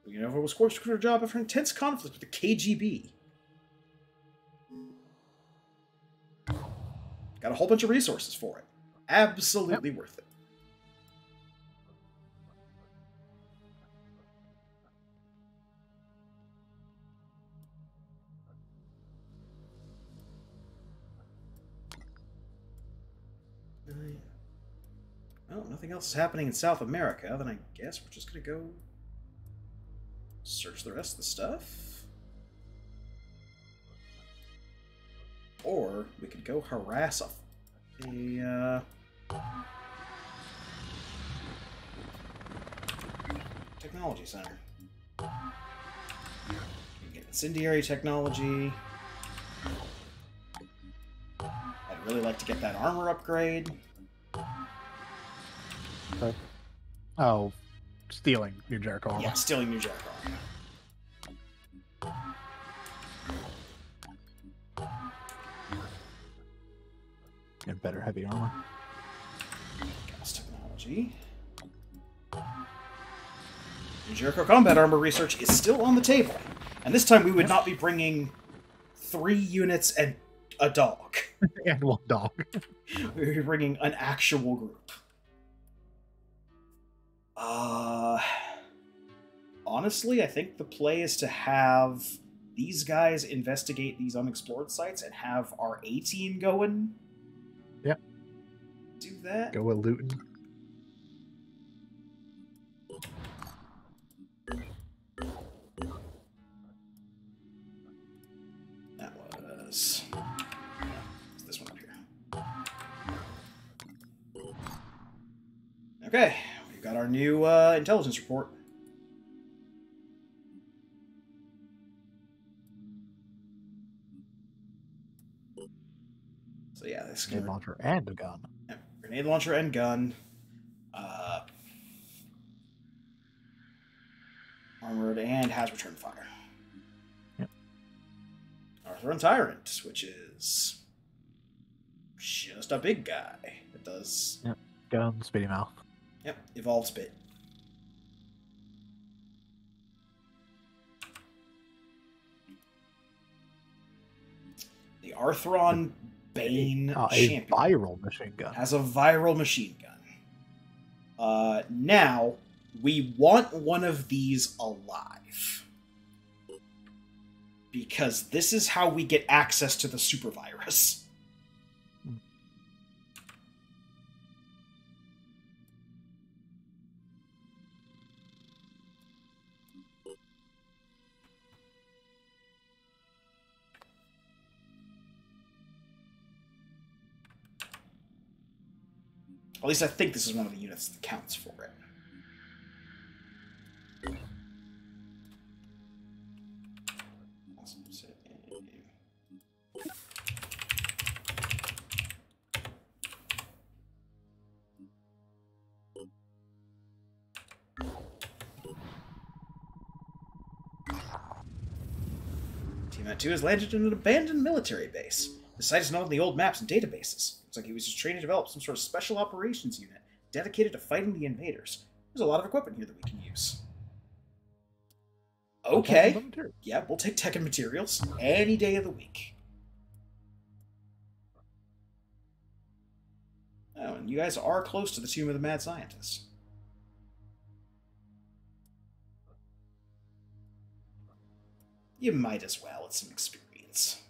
Semyonova was forced to quit her job after intense conflict with the KGB. Got a whole bunch of resources for it. Absolutely worth it. Uh, Well, nothing else is happening in South America, then I guess we're just gonna go search the rest of the stuff. Or we could go harass a, a uh, technology center. We can get incendiary technology. I'd really like to get that armor upgrade. Oh, stealing New Jericho. armor. Yeah, stealing New Jericho. Better heavy armor. Gas technology. Jericho combat armor research is still on the table, and this time we would not be bringing three units and a dog. and one dog. We would be bringing an actual group. Uh, honestly, I think the play is to have these guys investigate these unexplored sites and have our A team going. Do that. Go with Luton. That was it's this one up here. Okay, we've got our new uh, intelligence report. So yeah, this can launcher and a gun. Grenade launcher and gun. Uh, armored and has return fire. Yep. Arthron Tyrant, which is just a big guy that does Gun, speedy mouth. yep evolve spit. The Arthron Bane Uh, a champion viral machine gun. has a viral machine gun. Uh, now, we want one of these alive. Because this is how we get access to the super virus. At least I think this is one of the units that counts for it. Awesome. Team At 2 has landed in an abandoned military base. The site is not on the old maps and databases. Like he was just trained to develop some sort of special operations unit dedicated to fighting the invaders. There's a lot of equipment here that we can use. Okay. Yeah, we'll take tech and materials any day of the week. Oh, and you guys are close to the tomb of the mad scientist. You might as well. It's some experience.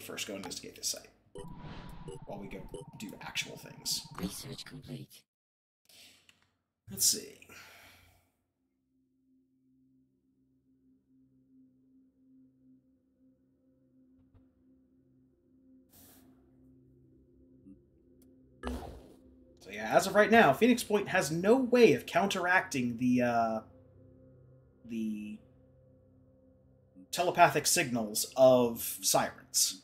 But first, go investigate this site while we go do actual things. Research complete. Let's see. So yeah, as of right now, Phoenix Point has no way of counteracting the uh, the telepathic signals of sirens.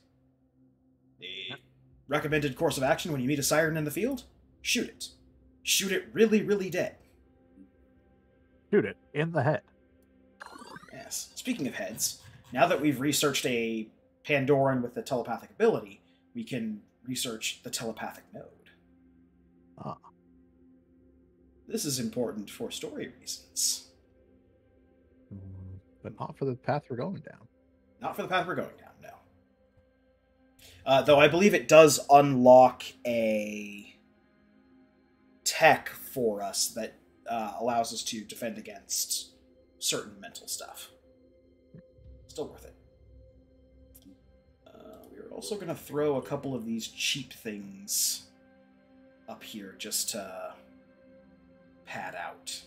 The recommended course of action when you meet a siren in the field: shoot it. Shoot it really, really dead. Shoot it in the head. Yes. Speaking of heads, now that we've researched a Pandoran with the telepathic ability, we can research the telepathic node. Ah. This is important for story reasons, Mm, But not for the path we're going down. not for the path we're going down. Uh, though I believe it does unlock a tech for us that uh, allows us to defend against certain mental stuff. Still worth it. Uh, we're also going to throw a couple of these cheap things up here just to pad out.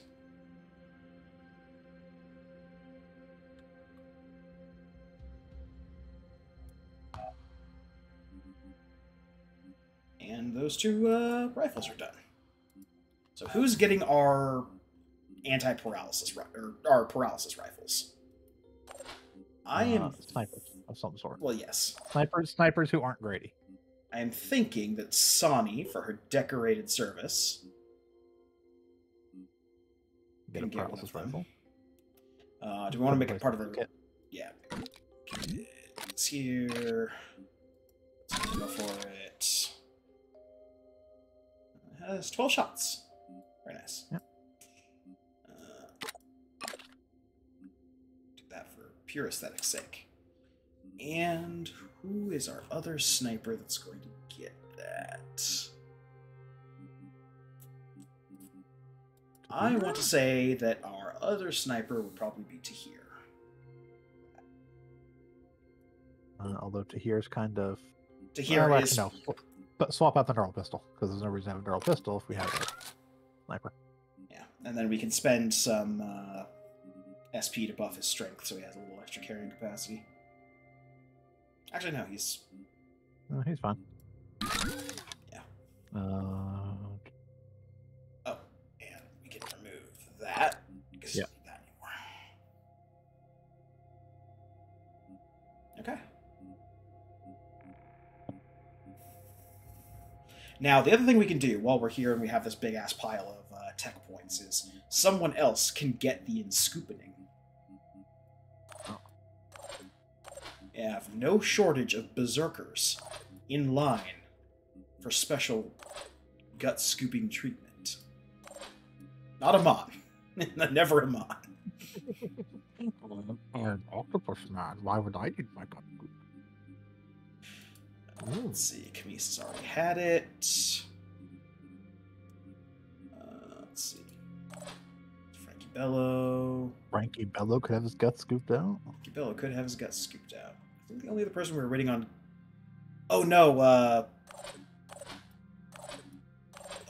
And those two uh, rifles are done. So who's getting our anti-paralysis or our paralysis rifles? I am Uh, snipers of some sort. well, yes. Snipers, snipers who aren't Grady. I am thinking that Sani, for her decorated service, Get a paralysis rifle. Uh, do we want to make it part of the Kit. Yeah. It's here. Let's go for it. It has 12 shots. Very nice. Yep. Uh, do that for pure aesthetic's sake. And who is our other sniper that's going to get that? I want to say that our other sniper would probably be Tahir. Uh, although Tahir's kind of. Tahir well, is no. But swap out the neural pistol because there's no reason to have a neural pistol if we have a sniper. Yeah, and then we can spend some uh, SP to buff his strength, so he has a little extra carrying capacity. Actually, no, he's he's fine. Yeah. Uh, oh, and we can remove that Yeah. Now, the other thing we can do while we're here and we have this big ass pile of uh, tech points is someone else can get the inscoopening. We have no shortage of berserkers in line for special gut scooping treatment. Not a mon. Never a mon. an octopus man. Why would I need my Let's see, Camise has already had it. Uh, let's see. Frankie Bello. Frankie Bello could have his guts scooped out. Frankie Bello could have his guts scooped out. I think the only other person we were waiting on. Oh no, uh.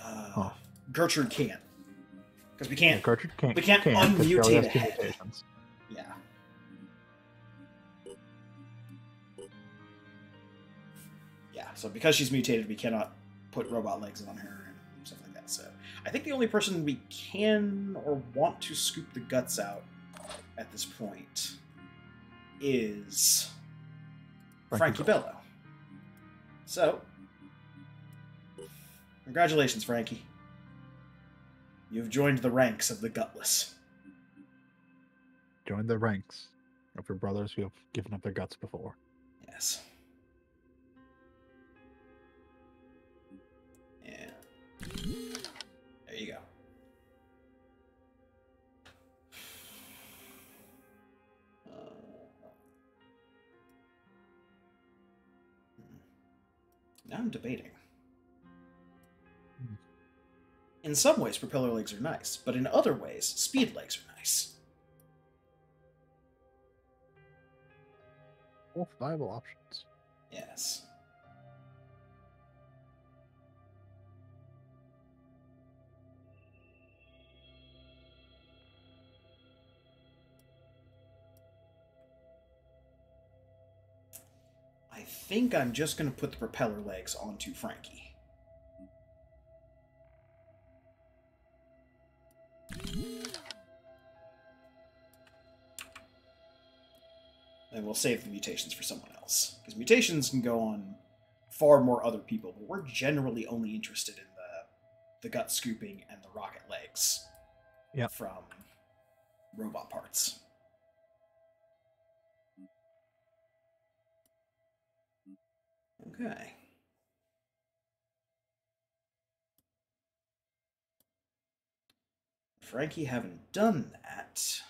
uh Huh. Gertrude can't. Because we can't. Gertrude can't. we can't 'cause she already unmutate has two it. So because she's mutated, we cannot put robot legs on her and stuff like that. So I think the only person we can or want to scoop the guts out at this point is Frankie Frankie Bello. So, congratulations, Frankie. You've joined the ranks of the gutless. Join the ranks of your brothers who have given up their guts before. Yes. There you go. Hmm. now I'm debating. In some ways, propeller legs are nice, but in other ways, speed legs are nice. Both viable options. Yes. Think I'm just going to put the propeller legs onto Frankie. And we'll save the mutations for someone else. Because mutations can go on far more other people, but we're generally only interested in the the gut scooping and the rocket legs Yep. from robot parts. Okay. Frankie haven't done that.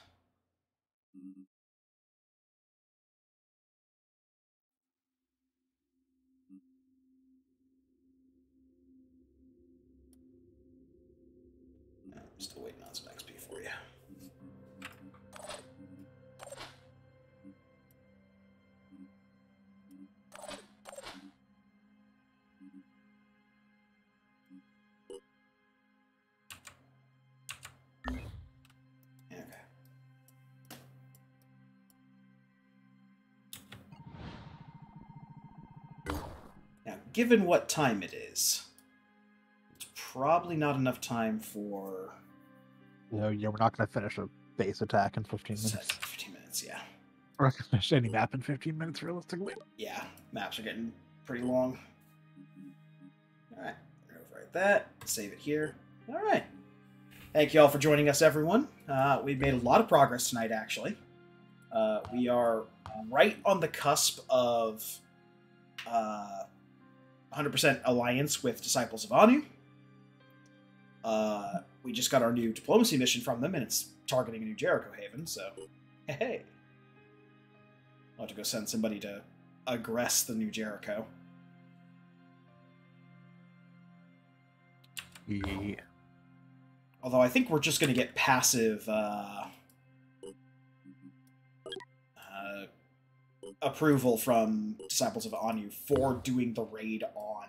Given what time it is, it's probably not enough time for You know, we're not going to finish a base attack in 15 minutes. 15 minutes, yeah. We're not going to finish any map in 15 minutes, realistically. Yeah, maps are getting pretty long. Alright, overwrite that, save it here. Alright. Thank you all for joining us, everyone. Uh, we've made a lot of progress tonight, actually. Uh, we are right on the cusp of uh, 100% alliance with Disciples of Anu. Uh, we just got our new diplomacy mission from them, and it's targeting a new Jericho Haven, so hey. I'll have to go send somebody to aggress the new Jericho. Yeah. Although I think we're just going to get passive uh, uh, approval from Disciples of Anu for doing the raid on.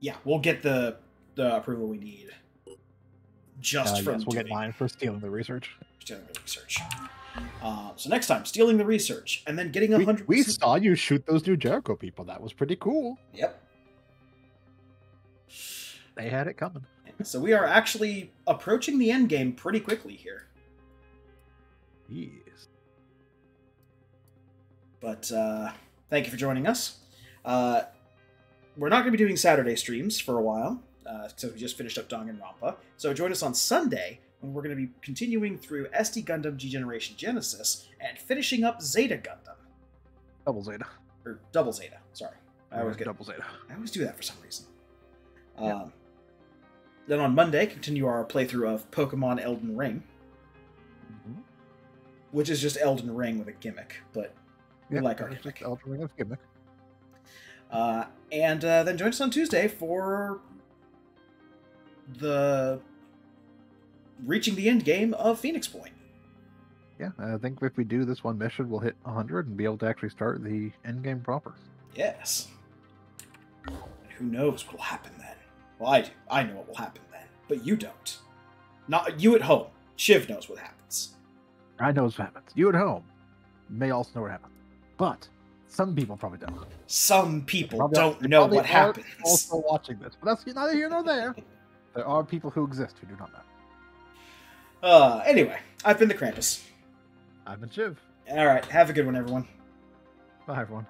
Yeah, we'll get the the approval we need. Just Uh, from yes, we'll get mine for stealing the research. stealing the research. Uh, so next time, stealing the research and then getting a We, hundred. we saw you shoot those new Jericho people. That was pretty cool. Yep. They had it coming. So we are actually approaching the end game pretty quickly here. Yes. But uh, thank you for joining us. Uh, we're not going to be doing Saturday streams for a while, uh, since we just finished up Danganronpa. So join us on Sunday when we're going to be continuing through SD Gundam G Generation Genesis and finishing up Zeta Gundam Double Zeta. or Double Zeta. Sorry, I always get double Zeta. I always do that for some reason. Yeah. Um, then on Monday, continue our playthrough of Pokemon Elden Ring. Which is just Elden Ring with a gimmick, but we like our gimmick. Elden Ring of gimmick. Uh, and uh, then join us on Tuesday for the reaching the end game of Phoenix Point. Yeah, I think if we do this one mission, we'll hit 100 and be able to actually start the end game proper. Yes. And who knows what will happen then? Well, I do. I know what will happen then, but you don't. Not you at home. Shiv knows what happens. I know what happens. You at home may also know what happens, but some people probably don't. Some people Probably- don't know what happens. Also watching this, but that's neither here nor there. There are people who exist who do not know. Uh, anyway, I've been the Krampus. I've been Shiv. All right, have a good one, everyone. Bye, everyone.